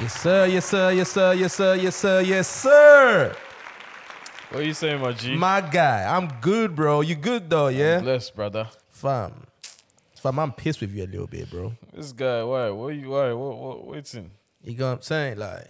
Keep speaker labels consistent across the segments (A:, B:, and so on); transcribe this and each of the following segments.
A: Yes, sir. Yes, sir. Yes, sir. Yes, sir. Yes, sir. Yes, sir.
B: What are you saying, my G?
A: My guy, I'm good, bro. You good though, yeah?
B: Bless, brother.
A: Fam. Fam, I'm pissed with you a little bit, bro.
B: This guy, why? What you? Why? What? What? Waiting.
A: You know what I'm saying? Like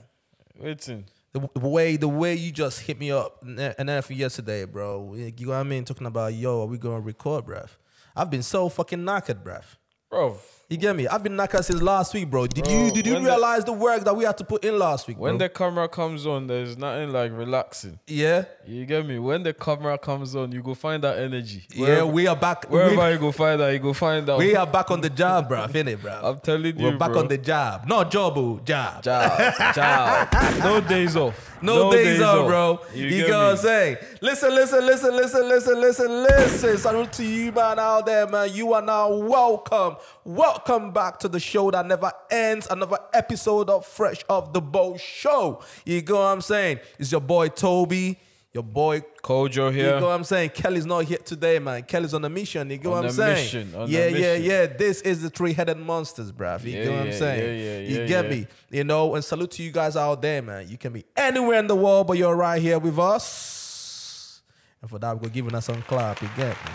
B: Waiting.
A: the, the way the way you just hit me up and and then for yesterday, bro. You know what I mean? Talking about yo, are we gonna record, bruv? I've been so fucking knackered, bruv.
B: Bro,
A: You get me? I've been knackered since last week, bro. Did you did you
B: when the-
A: realize the, work that we had to put in last week,
B: when
A: bro?
B: the camera comes on, there's nothing like relaxing.
A: yeah,
B: You get me? When the camera comes on, you go find that energy.
A: yeah, we are back.
B: Wherever
A: We,
B: you go find that, you go find that.
A: we are back on the job, bruv. Innit, bruv?
B: I'm telling you,
A: We're back
B: bro.
A: on the job. Not job, oh, job.
B: job, job. No days off.
A: No, days, off, bro. You,
B: You,
A: get
B: get
A: what I'm saying? Listen, listen, listen, listen, listen, listen, listen. Salute to you, man, out there, man. You are now welcome. Welcome back to the show that never ends. Another episode of Fresh Off the Boat Show. You go, I'm saying? It's your boy Tobe, your boy
B: Kojo
A: You
B: here.
A: know what I'm saying? Kelly's not here today, man. Kelly's on a mission. You know
B: On
A: what I'm saying?
B: mission, on
A: yeah, yeah, yeah. This is the three-headed monsters, bruv. You
B: Yeah,
A: know what I'm saying?
B: yeah, yeah,
A: you get
B: yeah.
A: me? You know, and salute to you guys out there, man. You can be anywhere in the world, but you're right here with us. And for that, we're giving us some clap. You get me?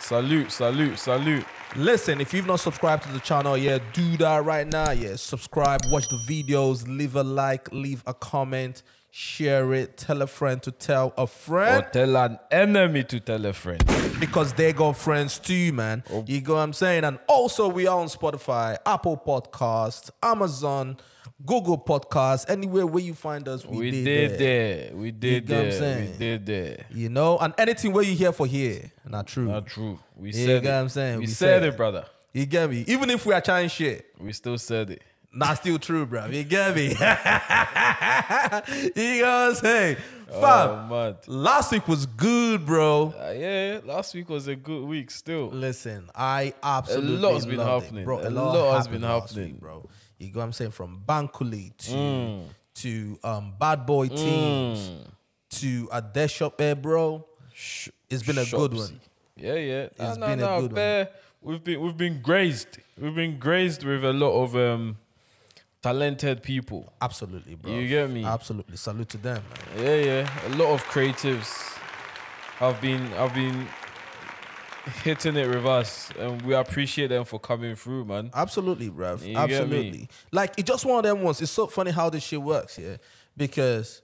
B: Salute, salute, salute.
A: Listen, if you've not subscribed to the channel, yeah, do that right now. Yeah, subscribe, watch the videos, leave a like, leave a comment, share it, tell a friend to tell a friend.
B: Or tell an enemy to tell a friend.
A: because they got friends too, man.
B: Oh.
A: You go what I'm saying? And also we are on Spotify, Apple Podcast, Amazon, Google Podcast, anywhere where you find us, we,
B: We,
A: did,
B: did,
A: there.
B: We did
A: I'm
B: there.
A: saying?
B: We did there.
A: You know, and anything where you hear for here, not true.
B: Not true. We
A: You
B: said it.
A: what I'm saying?
B: We,
A: We
B: said,
A: said
B: it, brother.
A: You get me? Even if we are trying shit,
B: We still said it.
A: not still true, bro. You get me? you know what I'm saying?
B: Oh,
A: Fam,
B: mad.
A: last week was good, bro.
B: Uh, yeah, last week was a good week still.
A: Listen, I absolutely a
B: lot's been happening.
A: it, bro.
B: A lot has been happening.
A: week, bro. You go, I'm saying from Bankulli to
B: Mm.
A: to um Bad Boy Timz to Adesope, bro.
B: Sh-
A: It's been a good one.
B: Yeah, yeah.
A: It's
B: Nah, nah,
A: been a
B: nah,
A: good one.
B: We've been we've been grazed. We've been grazed with a lot of um talented people.
A: Absolutely, bro.
B: You get me?
A: Absolutely. Salute to them, man.
B: Yeah, yeah. A lot of creatives have been have been hitting it with us, and we appreciate them for coming through, man.
A: Absolutely, bruv.
B: You?
A: Absolutely. Like it's just one of them ones. It's so funny how this shit works, yeah. Because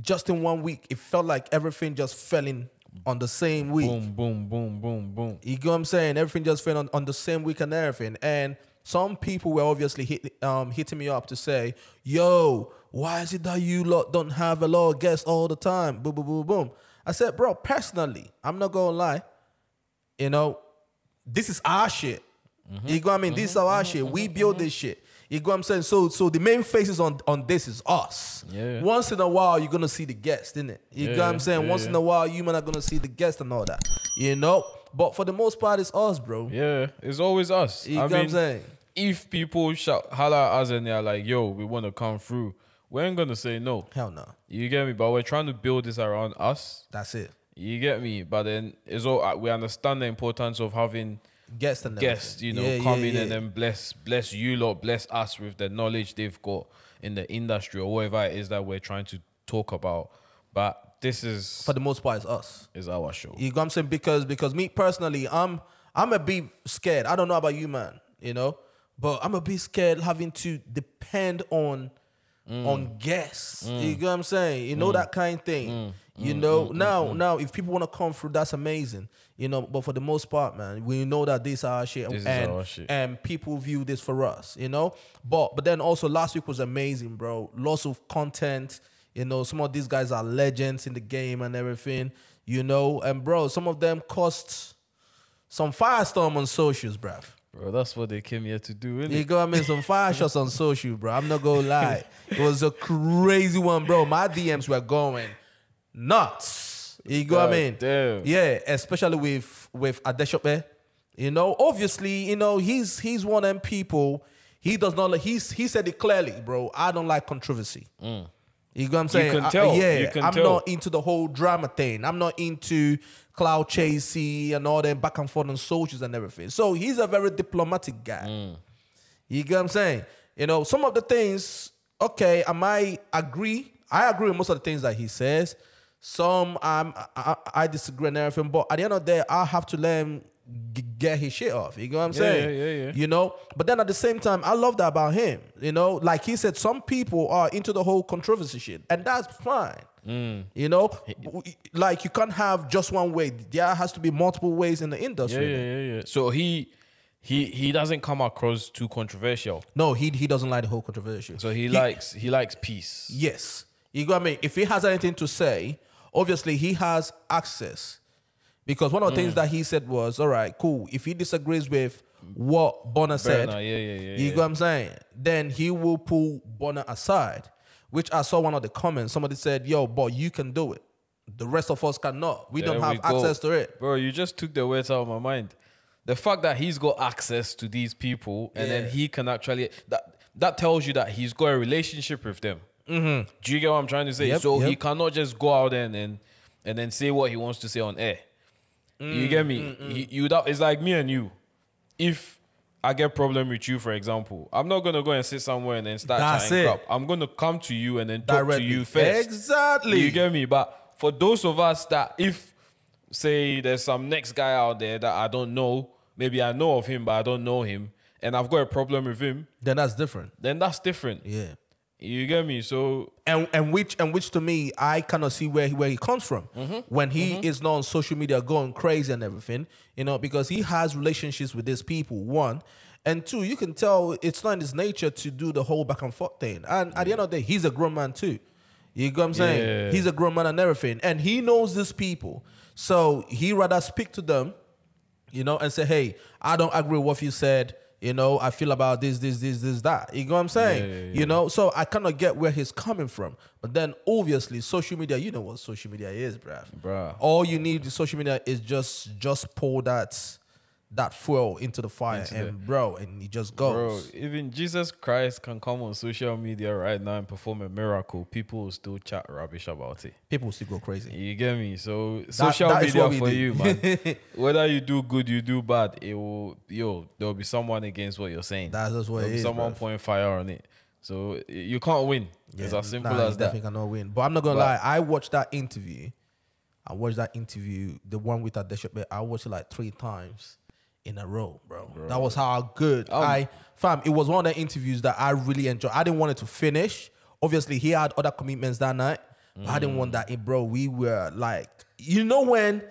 A: just in one week, it felt like everything just fell in on the same week.
B: Boom, boom, boom, boom, boom.
A: You get what I'm saying? Everything just fell on, on the same week and everything. And some people were obviously hit, um, hitting me up to say, yo, why is it that you lot don't have a lot of guests all the time? Boom, boom, boom, boom. I said, bro, personally, I'm not going to lie. You know, this is our shit. Mm-hmm. You go what I mean? This is mm-hmm. our mm-hmm. shit. We build this shit. You go what I'm saying? So so the main faces on, on this is us.
B: Yeah.
A: Once in a while, you're gonna see the guest, innit? You
B: Yeah,
A: go what I'm saying?
B: yeah,
A: Once
B: yeah.
A: in a while, you man are gonna see the guest and all that. You know? But for the most part, it's us, bro.
B: Yeah, it's always us.
A: You
B: I
A: get what I'm saying?
B: if people shout holler at us and they're like, "Yo, we want to come through," we ain't gonna say no.
A: Hell no.
B: You get me? But we're trying to build this around us.
A: That's it.
B: You get me? But then it's all uh, we understand the importance of having
A: Guest and
B: guests, you know.
A: Yeah,
B: come
A: yeah,
B: in and then bless bless you lot, bless us with the knowledge they've got in the industry or whatever it is that we're trying to talk about. But this is
A: For the most part, it's us.
B: is our show.
A: You know what I'm saying? Because because me personally, I'm I'm a bit scared. I don't know about you, man. You know, but I'm a bit scared having to depend on
B: Mm.
A: on guests. You know what I'm saying? You know that kind of thing. You mm, know,
B: mm, mm
A: now mm. now if people want to come through, that's amazing. You know, but for the most part, man, we know that this is our shit,
B: This is
A: and
B: our shit.
A: and people view this for us. You know, but but then also last week was amazing, bro. Lots of content. You know, some of these guys are legends in the game and everything. You know, and bro, some of them cost some firestorm on socials, bruv.
B: Bro, that's what they came here to do, innit?
A: You go, I mean, some fire shots on social, bro. I'm not gonna lie. It was a crazy one, bro. My DMs were going nuts. You go, I mean,
B: damn.
A: yeah, especially with with Adesope. You know, obviously, you know, he's he's one of them people. He does not like. He's he said it clearly, bro. I don't like controversy. You know what I'm saying?
B: can
A: I, yeah,
B: you can
A: I'm
B: tell.
A: not into the whole drama thing. I'm not into cloud chasing and all them back and forth on socials and everything. So he's a very diplomatic guy.
B: Mm.
A: You get what I'm saying? you know, some of the things, okay, I might agree. I agree with most of the things that he says. Some um, I, I disagree and everything, but at the end of the day, I have to let him g- get his shit off. You know what I'm
B: Yeah,
A: saying?
B: yeah, yeah, yeah.
A: You know, but then at the same time, I love that about him. You know, like he said, some people are into the whole controversy shit, and that's fine.
B: Mm.
A: You know, like you can't have just one way. There has to be multiple ways in the industry.
B: yeah, yeah, yeah. So he he he doesn't come across too controversial.
A: No, he he doesn't like the whole controversy.
B: So he, likes he likes peace.
A: Yes. You got me? If he has anything to say, obviously he has access. Because one of the
B: Mm.
A: things that he said was, all right, cool. If he disagrees with what Burna said,
B: Burna, yeah, yeah, yeah,
A: you
B: yeah.
A: got what I'm saying? Then he will pull Burna aside. Which I saw one of the comments. Somebody said, yo, but you can do it. The rest of us cannot. We don't have
B: we
A: access to it.
B: Bro, you just took the words out of my mind. The fact that he's got access to these people and
A: Yeah.
B: then he can actually that that tells you that he's got a relationship with them. Mm-hmm. Do you get what I'm trying to say?
A: Yep,
B: so he cannot just go out and then and then say what he wants to say on air. You get me?
A: Mm,
B: You, you that it's like me and you. If I get problem with you, for example, I'm not gonna go and sit somewhere and then start
A: That's it.
B: crap. I'm gonna come to you and then talk
A: Directly.
B: to you first.
A: Exactly.
B: You get me? But for those of us that if say there's some next guy out there that I don't know, maybe I know of him but I don't know him, and I've got a problem with him,
A: then that's different.
B: then that's different.
A: Yeah.
B: You get me? So
A: and and which and which to me I cannot see where he, where he comes from
B: Mm-hmm.
A: when he is not on social media going crazy and everything you know because he has relationships with these people one and two you can tell it's not in his nature to do the whole back and forth thing and at the end of the day he's a grown man too you get what I'm saying
B: Yeah.
A: he's a grown man and everything and he knows these people so he rather speak to them you know, and say, hey, I don't agree with what you said. You know, I feel about this, this, this, this, that. You know what I'm saying?
B: Yeah, yeah,
A: You know, so I cannot get where he's coming from. But then obviously, social media, you know what social media is, bruv.
B: Bruh.
A: All you need with social media is just just pour that that fuel into the fire,
B: Into
A: and bro, and he just goes bro,
B: even Jesus Christ can come on social media right now and perform a miracle. People will still chat rubbish about it.
A: People will still go crazy.
B: You get me? So social
A: that
B: media for
A: do.
B: you, man. Whether you do good, you do bad, it will yo, there'll be someone against what you're saying.
A: That's just what
B: There'll
A: it
B: be
A: is,
B: someone point fire on it. So you can't win. it's
A: Yeah,
B: as simple
A: nah,
B: as that.
A: Definitely cannot win. But I'm not gonna
B: But-
A: lie. I watched that interview. I watched that interview, the one with Adesope. I watched it like three times in a row, bro. That was how good
B: Um,
A: I fam. It was one of the interviews that I really enjoyed. I didn't want it to finish. Obviously, he had other commitments that night. But I didn't want that, in, bro. We were like, you know, when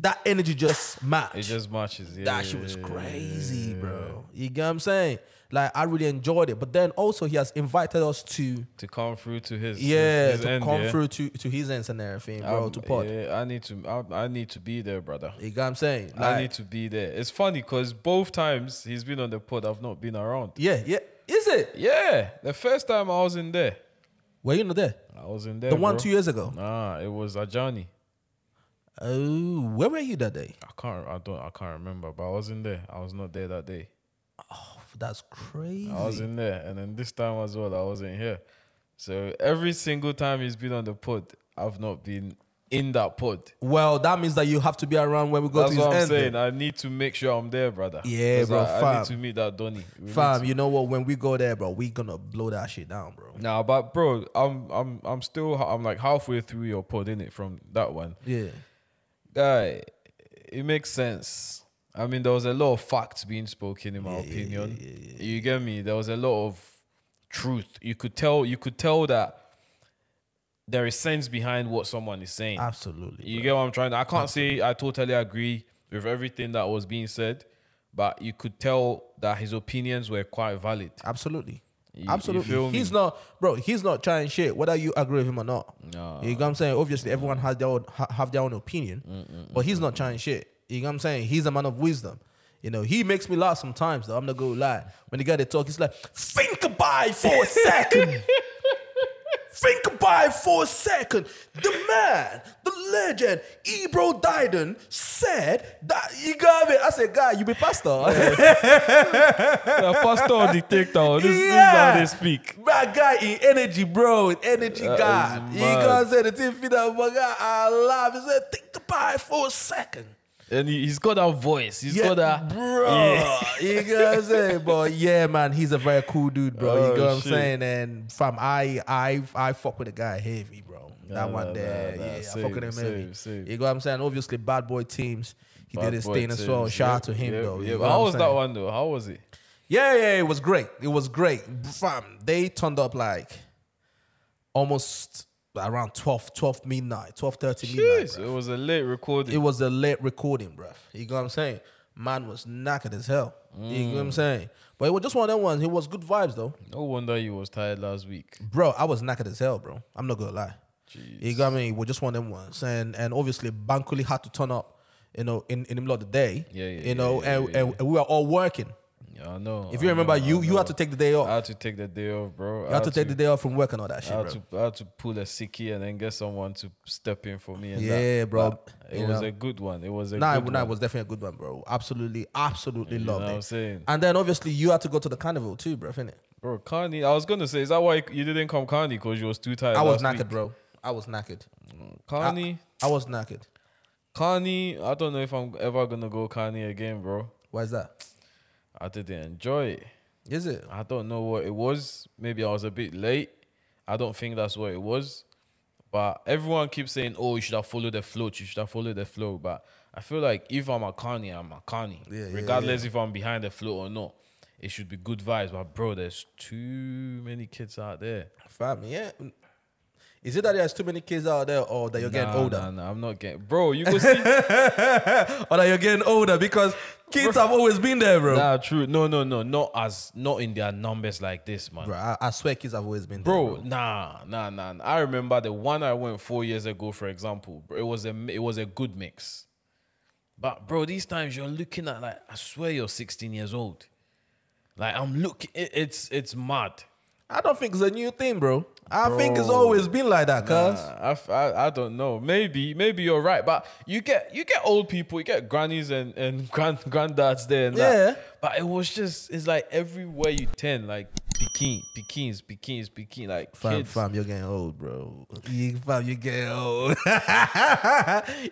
A: that energy just matched.
B: It just matches. Yeah,
A: That shit was crazy, bro. You get what I'm saying? Like I really enjoyed it. But then also he has invited us to
B: to come through to his
A: yeah
B: his, his
A: to
B: end,
A: come
B: yeah.
A: through to to his ends and everything, bro.
B: Um,
A: to pod.
B: Yeah, I need to. I, I need to be there, brother.
A: You got what I'm saying?
B: I need to be there. It's funny because both times he's been on the pod, I've not been around.
A: yeah, yeah. Is it?
B: Yeah, the first time I was in there,
A: Were you not there?
B: I was in there.
A: The one
B: bro.
A: two years ago.
B: Nah, it was Ajani.
A: Oh, where were you that day?
B: I can't. I don't. I can't remember, but I was in there. I was not there that day.
A: Oh, that's crazy.
B: I was in there, and then this time as well, I wasn't here. So every single time he's been on the pod, I've not been in that pod.
A: well, that means that you have to be around when we go
B: That's
A: to his
B: what I'm
A: end.
B: saying. I need to make sure I'm there, brother.
A: Yeah, bro,
B: I, I need to meet that Donny. We
A: Fam, you know what? When we go there, bro, we gonna blow that shit down, bro.
B: Nah, but bro, I'm I'm I'm still I'm like halfway through your pod in it from that one.
A: Yeah.
B: Guy, it makes sense. I mean, there was a lot of facts being spoken in my
A: Yeah, yeah,
B: opinion. You get me? There was a lot of truth. You could tell you could tell that there is sense behind what someone is saying.
A: Absolutely.
B: You
A: bro.
B: get what I'm trying to I can't say I totally agree with everything that was being said, but you could tell that his opinions were quite valid.
A: Absolutely.
B: You- you
A: Absolutely.
B: me?
A: he's not, bro. He's not trying shit. Whether you agree with him or not.
B: Nah.
A: You know what I'm saying? Obviously, everyone has their own ha- have their own opinion, mm, mm, but he's mm, not trying shit. You know what I'm saying? He's a man of wisdom. You know, he makes me laugh sometimes. Though I'm not gonna lie. When the guy they talk, he's like, "Think about it for a second. Think about it for a second. The man, the legend, Ebro Darden said that you got it. I said, guy, you be pastor.
B: Yeah, pastor or dictator. This, this is how they speak.
A: My guy in energy, bro. Energy
B: That
A: God. You gonna say the thing that my guy I love. He said, think about it for a second.
B: And he, he's got that voice. He's
A: Yeah,
B: got that.
A: bro.
B: Yeah.
A: You know what I'm saying? But yeah, man, he's a very cool dude, bro. you
B: Oh,
A: know what I'm
B: shit.
A: saying? And fam, I I I fuck with the guy heavy, bro.
B: Nah,
A: that one
B: nah,
A: there,
B: nah, nah.
A: yeah, I fuck with him heavy.
B: same, same.
A: You know what I'm saying? Obviously, Bad Boy Timz. He
B: Bad
A: did his thing as well.
B: teams.
A: Shout out to him
B: yep,
A: though. You know
B: How was
A: I'm
B: that one though? How was it?
A: Yeah, yeah, it was great. It was great. Fam, they turned up like almost around 12, 12 midnight, 12 30 midnight.
B: Jeez, it was a late recording.
A: It was a late recording, bruv. You know what I'm saying? Man was knackered as hell. You know what
B: Mm.
A: I'm saying? But it was just one of them ones. It was good vibes though.
B: no wonder you was tired last week.
A: Bro, I was knackered as hell, bro. I'm not gonna lie.
B: Jeez.
A: You got me? It was just one of them ones. And and obviously Bankulli had to turn up, you know, in, in the middle of the day.
B: Yeah, yeah,
A: You know,
B: yeah, yeah,
A: and,
B: yeah,
A: and, and we were all working.
B: Yeah, I know.
A: If
B: I
A: you remember,
B: know,
A: you you had to take the day off.
B: I had to take the day off, bro.
A: you had to take the day off from work and all that shit,
B: I had,
A: bro.
B: to, I had to pull a sickie and then get someone to step in for me. And
A: Yeah,
B: that.
A: bro.
B: It was
A: know.
B: a good one. It was a
A: Nah,
B: good
A: nah, it was definitely a good one, bro. Absolutely, absolutely
B: You know
A: loved
B: what I'm
A: it.
B: saying?
A: And then obviously you had to go to the carnival too, bro, innit?
B: Bro, Carney, I was going to say, is that why you didn't come Carney? Because you was too tired
A: I was knackered,
B: week?
A: bro. I was knackered.
B: Carney,
A: I was knackered.
B: Carney, I don't know if I'm ever going to go Carney again, bro.
A: Why is that?
B: I didn't enjoy it.
A: Is it?
B: I don't know what it was. Maybe I was a bit late. I don't think that's what it was. But everyone keeps saying, "Oh, you should have followed the float. You should have followed the flow." But I feel like if I'm a Carney, I'm a Carney,
A: Yeah, yeah,
B: regardless if I'm behind the float or not. It should be good vibes. But bro, there's too many kids out there.
A: Fam, yeah. Is it that there's too many kids out there or that you're getting
B: Nah,
A: older?
B: Nah, nah, I'm not getting. Bro, you go see.
A: or that you're getting older because kids have always been there, bro.
B: nah, true. No, no, no, not as not in their numbers like this, man.
A: Bro, I, I swear kids have always been
B: Bro,
A: there.
B: nah, nah, nah. nah. I remember the one I went four years ago, for example. Bro, it was a it was a good mix. But bro, these times you're looking at like I swear you're 16 years old. Like I'm looking, it, it's it's mad.
A: I don't think it's a new thing, bro. I think it's always been like that, cuz.
B: Nah, I, I, I don't know. Maybe maybe you're right, but you get you get old people, you get grannies and and grand granddads there and
A: Yeah.
B: that. But it was just it's like everywhere you turn, like Pekin, Pekins, Pekins, Pekin, like
A: Fam,
B: kids.
A: fam, you're getting old, bro. You, fam, you're getting old.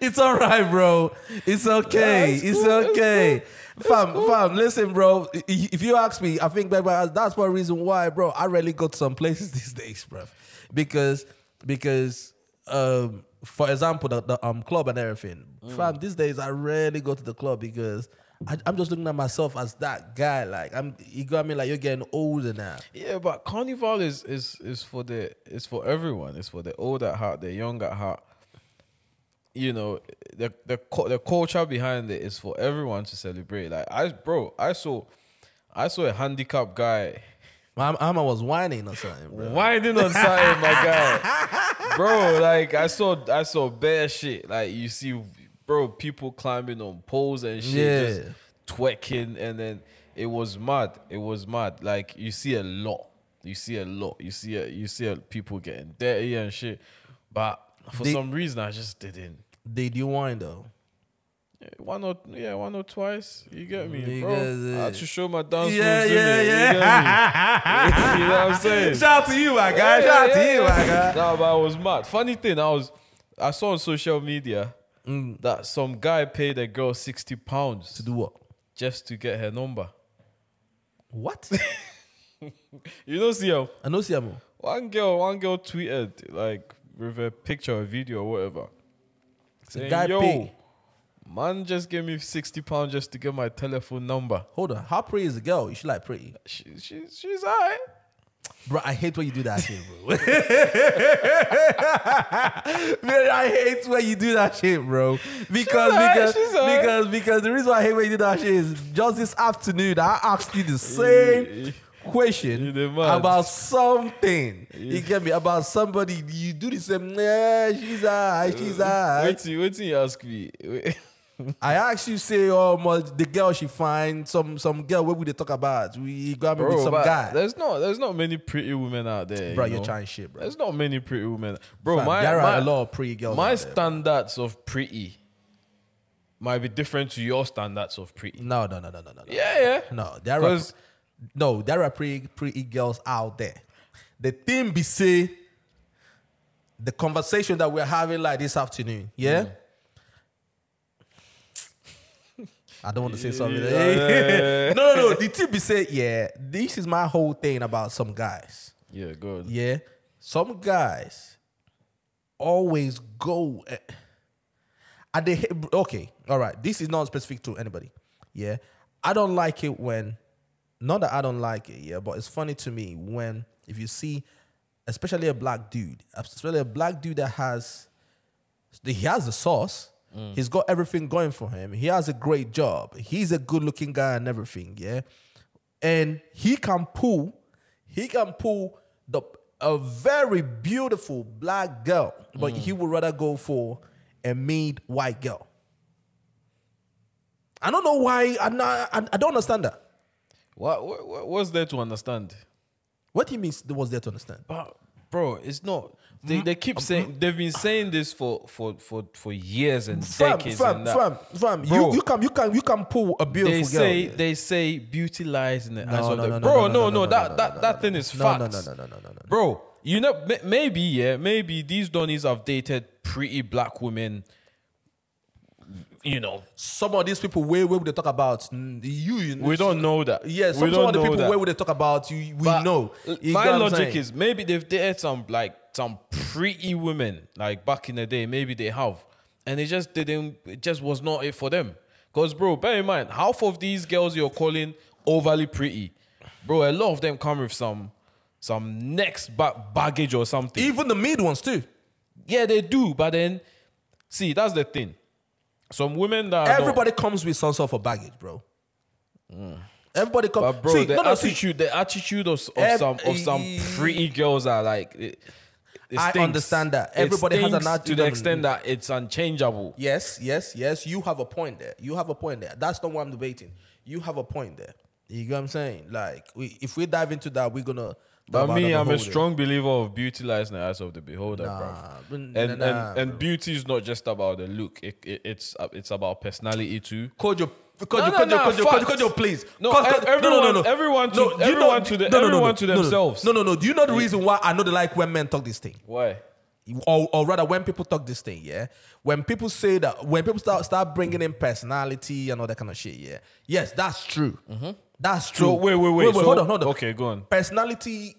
A: it's all right, bro. It's okay.
B: it's
A: it's
B: cool,
A: okay. Fam, fam, listen, bro. If you ask me, I think that's one reason why, bro. I rarely go to some places these days, bro, because because um, for example, the, the um club and everything. Fam, these days I rarely go to the club because. I, I'm just looking at myself as that guy. Like I'm, you got me. Like you're getting older now.
B: Yeah, but carnival is is is for the it's for everyone. It's for the old at heart, the young at heart. You know, the the the culture behind it is for everyone to celebrate. Like I, bro, I saw, I saw a handicapped guy
A: Amma was whining or something, bro.
B: winding on something, my guy, bro. Like I saw, I saw bare shit. Like you see, bro, people climbing on poles and shit, just twerking, and then it was mad. It was mad. Like you see a lot. You see a lot. You see a, you see a, people getting dirty and shit. But for some reason, I just didn't.
A: Did you whine though?
B: Yeah, One or yeah, one or twice. You get me,
A: You
B: bro. I had to show my dance
A: Yeah,
B: moves.
A: yeah?
B: You
A: yeah.
B: get me? you know what I'm saying?
A: Shout out to you, my guy. Shout out to you, my guy.
B: No, but I was mad. Funny thing, I was I saw on social media
A: Mm.
B: that some guy paid a girl sixty pounds
A: To do what?
B: just to get her number.
A: What?
B: You know, see how
A: I know Siamo.
B: one girl, one girl tweeted like with a picture or video or whatever. Saying,
A: guy
B: Yo,
A: pay.
B: Man just gave me sixty pounds just to get my telephone number.
A: Hold on. How pretty is the girl? She like pretty.
B: She, she, she's alright.
A: Bro, I hate when you do that shit, bro. Man, I hate when you do that shit, bro. Because because
B: alright.
A: because because the reason why I hate when you do that shit is just this afternoon I asked you the same question
B: You the man.
A: about something. You get me? About somebody. You do the same. Yeah, she's alright. She's alright.
B: Wait wait till you ask me.
A: I asked you say, oh, the girl she find some some girl. What would they talk about? We got me with some guy.
B: There's not there's not many pretty women out there.
A: Bro,
B: you
A: you're
B: know?
A: trying shit, bro.
B: There's not many pretty women. Bro,
A: Fam,
B: my,
A: there
B: my,
A: are a lot of pretty girls.
B: my
A: out there,
B: standards of pretty might be different to your standards of pretty.
A: No, no, no, no, no, no.
B: Yeah, yeah.
A: No, there are no, there are pretty pretty girls out there. The thing be say the conversation that we're having like this afternoon, yeah.
B: Mm.
A: I don't want to say something.
B: Yeah.
A: no, no, no. The tip be say, yeah, this is my whole thing about some guys.
B: Yeah, good.
A: Yeah, some guys always go. eh, And they okay, all right. This is not specific to anybody. Yeah, I don't like it when, not that I don't like it. Yeah, but it's funny to me when if you see, especially a black dude, especially a black dude that has, he has the sauce. Mm. He's got everything going for him. He has a great job. He's a good-looking guy and everything. Yeah, and he can pull, he can pull the a very beautiful black girl, but mm. he would rather go for a mid white girl. I don't know why. I, not, I, don't understand that.
B: What, what what- what's there to understand?
A: What he means was there to understand.
B: But bro, it's not. They, they keep saying they've been saying this for for for for years and
A: Fam,
B: decades.
A: fam,
B: and
A: fam, fam. You,
B: Bro.
A: you can you can you can pull a beautiful
B: They
A: girl.
B: say
A: yeah.
B: they say beauty lies in the eyes
A: No,
B: of
A: no,
B: the
A: no, no,
B: bro.
A: no,
B: No,
A: no,
B: no,
A: no,
B: that that that thing is
A: No,
B: fact.
A: no, no, no, no, no, no, no.
B: bro. You know, maybe yeah, maybe these Donnies have dated pretty black women. You know,
A: Some of these people, where where would they talk about mm, you? you
B: we don't know that.
A: Yes, some, some
B: don't
A: of the
B: know
A: people
B: that.
A: where would they talk about you? We
B: But
A: know. You
B: My logic is maybe they've dated some like some pretty women like back in the day. Maybe they have, and it just didn't. It just was not it for them. Cause bro, bear in mind, half of these girls you're calling overly pretty, bro. A lot of them come with some some next ba- baggage or something.
A: even the mid ones too.
B: yeah, they do, but then see that's the thing. Some women that are not-
A: Everybody comes with some sort of baggage, bro. Mm. Everybody comes.
B: But bro,
A: see,
B: the
A: no, no, see,
B: attitude, the attitude of, of
A: Ev-
B: some of some pretty girls are like. It, it
A: I understand that. Everybody has an attitude
B: to the extent that it's unchangeable.
A: Yes, yes, yes. You have a point there. You have a point there. That's not what I'm debating. You have a point there. You get what I'm saying? Like, we, if we dive into that, we're gonna. Talk
B: But me, I'm a strong believer of beauty lies in the eyes of the beholder,
A: Nah,
B: bro. And
A: nah,
B: and,
A: nah,
B: and beauty is not just about the look. It, it, it's uh, it's about personality too.
A: Kojo, Kojo,
B: No, no,
A: Kojo,
B: no,
A: Kojo, Kojo,
B: facts.
A: Kojo, please.
B: No,
A: Kojo,
B: e-
A: Kojo-
B: everyone- everyone to-
A: do you
B: everyone to the- everyone to
A: no, no.
B: themselves.
A: No, no, no. Do you know the reason why I know they like when men talk this thing?
B: Why?
A: Or, or rather when people talk this thing, yeah, when people say that, when people start start bringing in personality and all that kind of shit, yeah, yes, that's true. Mm-hmm. That's true.
B: So wait, wait, wait. so,
A: hold on, hold on.
B: Okay, go on.
A: Personality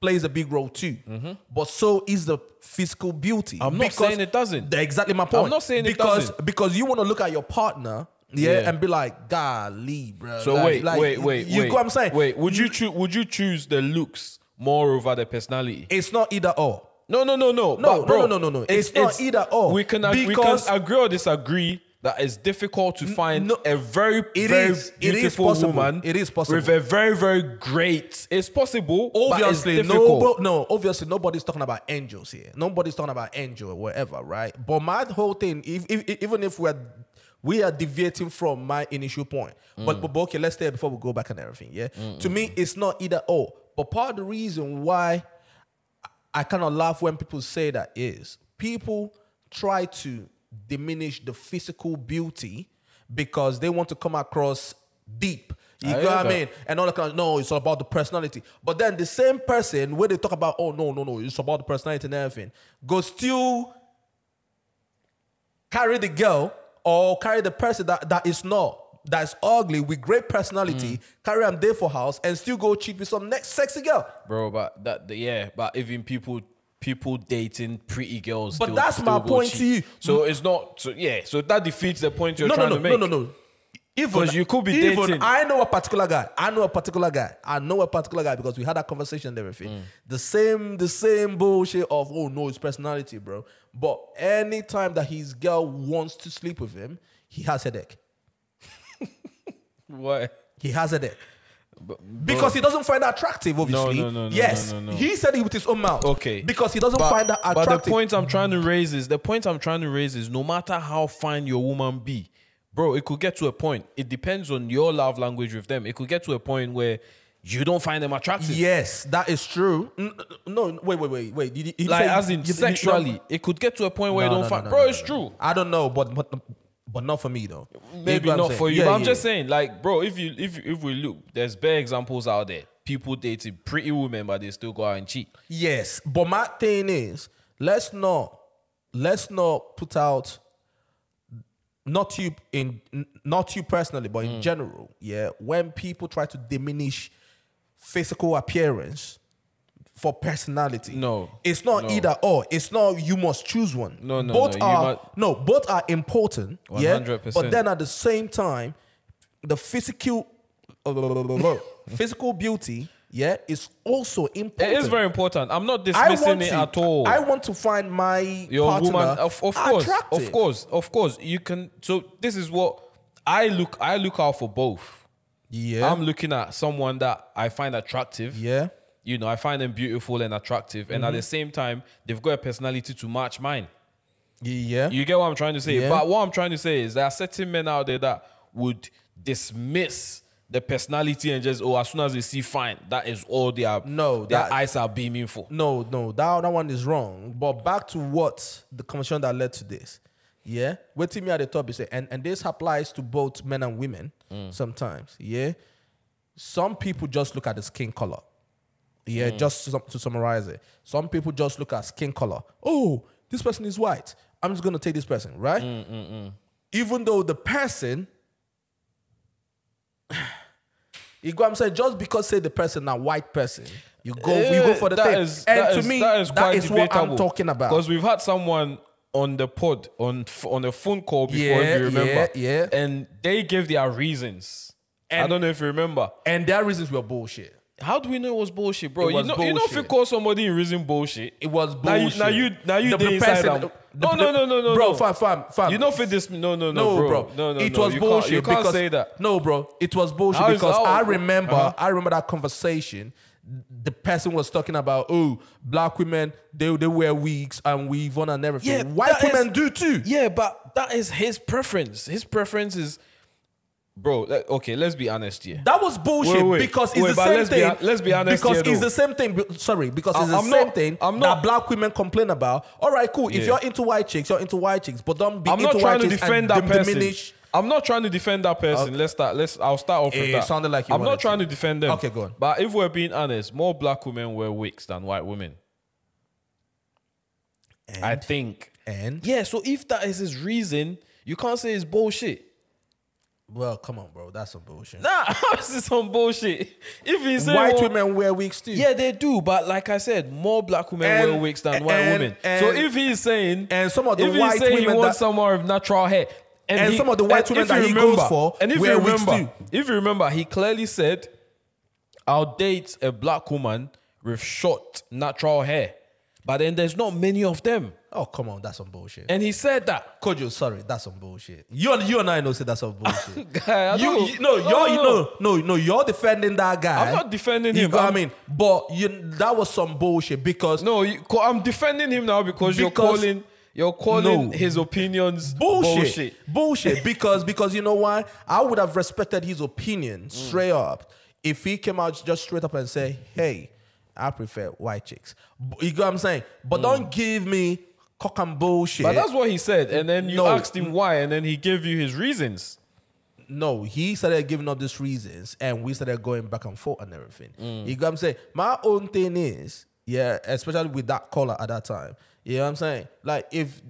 A: plays a big role too, mm-hmm. but so is the physical beauty.
B: I'm not saying it doesn't.
A: That's exactly my point.
B: I'm not saying it doesn't.
A: because you want to look at your partner. Yeah,
B: Yeah.
A: and be like, golly, bro.
B: So
A: Like-
B: wait,
A: like,
B: wait, wait,
A: You
B: wait.
A: get what I'm saying?
B: Wait, would you choose? Would you choose the looks more over the personality?
A: It's not either or.
B: No, no, no, no.
A: No,
B: bro,
A: no, no, no, no, no. It's not either or.
B: We can we can agree or disagree that it's difficult to find
A: no,
B: a very
A: it
B: very
A: is- it is
B: beautiful
A: possible.
B: woman.
A: It is possible.
B: with a very very great. It's possible.
A: obviously
B: it's
A: no no obviously nobody's talking about angels here nobody's talking about angel or whatever right but my whole thing if, if, even if we're we are deviating from my initial point but, mm. but but okay let's stay before we go back and everything yeah mm, to mm, me it's not either or but part of the reason why I cannot laugh when people say that is people try to diminish the physical beauty because they want to come across deep. You
B: I
A: know what I mean? And all that kind of no, it's all about the personality. But then the same person where they talk about oh no no no, it's about the personality and everything, go still carry the girl or carry the person that, that is not that's ugly with great personality,
B: Mm.
A: carry them there for house and still go cheat with some next sexy girl.
B: bro. But that the- yeah, but even people people dating pretty girls.
A: But
B: still-
A: that's
B: still
A: my point
B: cheat.
A: to you.
B: So it's not. So yeah. So that defeats the point you're
A: no, no,
B: trying
A: no,
B: to make.
A: no, no, no. Even
B: 'Cause you could be
A: even
B: dating-
A: I know a particular guy. I know a particular guy. I know a particular guy because we had that conversation and everything.
B: Mm.
A: The same, the same bullshit of oh no, his personality, bro. But anytime that his girl wants to sleep with him, he has headache.
B: Why?
A: He has headache. Because he doesn't find that attractive, obviously.
B: no, no, no,
A: yes,
B: no, no, no.
A: he said it with his own mouth.
B: Okay.
A: Because he doesn't find that attractive.
B: But the point I'm trying to raise is the point I'm trying to raise is no matter how fine your woman be, bro, it could get to a point. It depends on your love language with them. It could get to a point where you don't find them attractive.
A: Yes, that is true. No, wait, wait, wait, wait. Did he-
B: Like
A: say-
B: as in
A: you- you-
B: sexually, it could get to a point where
A: No,
B: you don't
A: no,
B: find. bro, it's true.
A: I don't know, but but but not for me though.
B: Maybe
A: get what I'm
B: not
A: saying?
B: for you,
A: Yeah,
B: but I'm
A: yeah.
B: just saying, like, bro, if you if if we look, there's bare examples out there. People dating pretty women, but they still go out and cheat.
A: Yes, but my thing is, let's not let's not put out not you in not you personally, but
B: Mm.
A: in general, yeah, when people try to diminish physical appearance for personality,
B: No.
A: it's not
B: No.
A: either or. It's not you must choose one.
B: No, no,
A: both
B: no,
A: are no, both are important.
B: 100%.
A: but then at the same time, the physical physical beauty, yeah, is also important.
B: It is very important. I'm not dismissing it
A: to,
B: at all.
A: I want to find my
B: your
A: partner
B: woman of, of course
A: attractive.
B: of course of course you can so this is what i look i look out for both
A: Yeah,
B: i'm looking at someone that i find attractive
A: yeah,
B: you know i find them beautiful and attractive and at
A: Mm-hmm.
B: the same time they've got a personality to match mine
A: yeah.
B: you get what i'm trying to say
A: Yeah.
B: but what i'm trying to say is there are certain men out there that would dismiss the personality and just oh as soon as they see fine that is all they are
A: No,
B: their
A: that-
B: eyes are beaming for
A: No, no, that, that one is wrong. But back to what the conversation that led to this. Yeah. Waiting me at the top is say, and, and this applies to both men and women
B: Mm.
A: sometimes. Yeah. Some people just look at the skin color. Yeah,
B: Mm.
A: just to, to summarize it. Some people just look at skin color. Oh, this person is white. I'm just gonna take this person, right?
B: Mm,
A: Even though the person you go, I'm saying just because say the person a white person, you go you go for the
B: that
A: thing.
B: is-
A: and
B: that
A: to
B: is-
A: me,
B: that is quite
A: what I'm
B: debatable.
A: talking about.
B: Because we've had someone on the pod on on a phone call before,
A: Yeah,
B: if you remember,
A: yeah, yeah.
B: and they gave their reasons. I don't know if you remember.
A: And their reasons were bullshit.
B: How do we know it was bullshit, bro?
A: It
B: you
A: was
B: know, you know if you
A: bullshit.
B: call somebody in reason bullshit,
A: It was
B: Now you-
A: bullshit.
B: now you- now you
A: The- the
B: inside
A: person- the-
B: No,
A: the-
B: no, no, no, no,
A: bro,
B: no.
A: fam, fam, fam.
B: you know for this. No, no, no,
A: no,
B: bro. No, no,
A: it
B: no.
A: was
B: you
A: bullshit.
B: Can't, you can't
A: because,
B: say that.
A: No, bro. It was bullshit
B: How is-
A: because
B: how-
A: I remember.
B: Uh-huh.
A: I remember that conversation. The person was talking about, oh, black women they they wear wigs and weave on and everything.
B: Yeah,
A: White
B: that is-
A: women do too.
B: Yeah, but that is his preference. His preference is, bro. okay, let's be honest here.
A: That was bullshit
B: Wait, wait.
A: because it's
B: Wait,
A: the same
B: let's
A: thing.
B: hon- let's be honest
A: Because
B: here,
A: it's the same thing. Sorry, because it's
B: I-
A: the
B: I'm
A: same
B: not-
A: thing
B: I'm
A: that black women complain about. All right, cool. If you're into white chicks, you're into white chicks, but don't be
B: I'm
A: into
B: not trying
A: white
B: to defend that person.
A: diminish.
B: I'm not trying to defend that person. Let's start. Let's. I'll start off with
A: It
B: that.
A: sounded like you
B: I'm not trying
A: to.
B: to defend them.
A: Okay, go on.
B: But if we're being honest, more black women wear wigs than white women. I think.
A: And
B: Yeah. So if that is his reason, you can't say it's bullshit.
A: Well, come on, bro, that's some bullshit.
B: Nah, this is some bullshit. If he's
A: white
B: well,
A: women wear wigs too.
B: Yeah, they do, but like I said, more black women
A: And-
B: wear wigs than white women.
A: and-
B: so if he's saying,
A: and some of the
B: if he's
A: white
B: saying
A: women
B: he wants
A: that-
B: someone with natural hair,
A: And
B: he-
A: some of the white women that
B: you
A: he goes for
B: and if
A: wear
B: you
A: wigs too.
B: if you remember, he clearly said, "I'll date a black woman with short natural hair," but then there's not many of them,
A: Oh, come on, that's some bullshit.
B: and he said that.
A: Kojo, sorry, that's some bullshit. You and you and I know say that's some bullshit.
B: Guy,
A: you,
B: don't-
A: you no, you're
B: no, no.
A: know, no, no, you're defending that guy.
B: I'm not defending
A: You
B: him.
A: what I mean, but you that was some bullshit because
B: No, you, I'm defending him now because, you're calling you're calling
A: No.
B: his opinions
A: bullshit,
B: bullshit.
A: bullshit. because because you know why? I would have respected his opinion
B: Mm.
A: straight up if he came out just straight up and say, "Hey, I prefer white chicks." You got what I'm saying? But don't give me cock and bullshit.
B: But that's what he said, and then you
A: No.
B: asked him why, and then he gave you his reasons.
A: No, he started giving up these reasons and we started going back and forth and everything.
B: Mm.
A: You got what I'm saying? My own thing is, yeah, especially with that color at that time. You know what I'm saying? Like if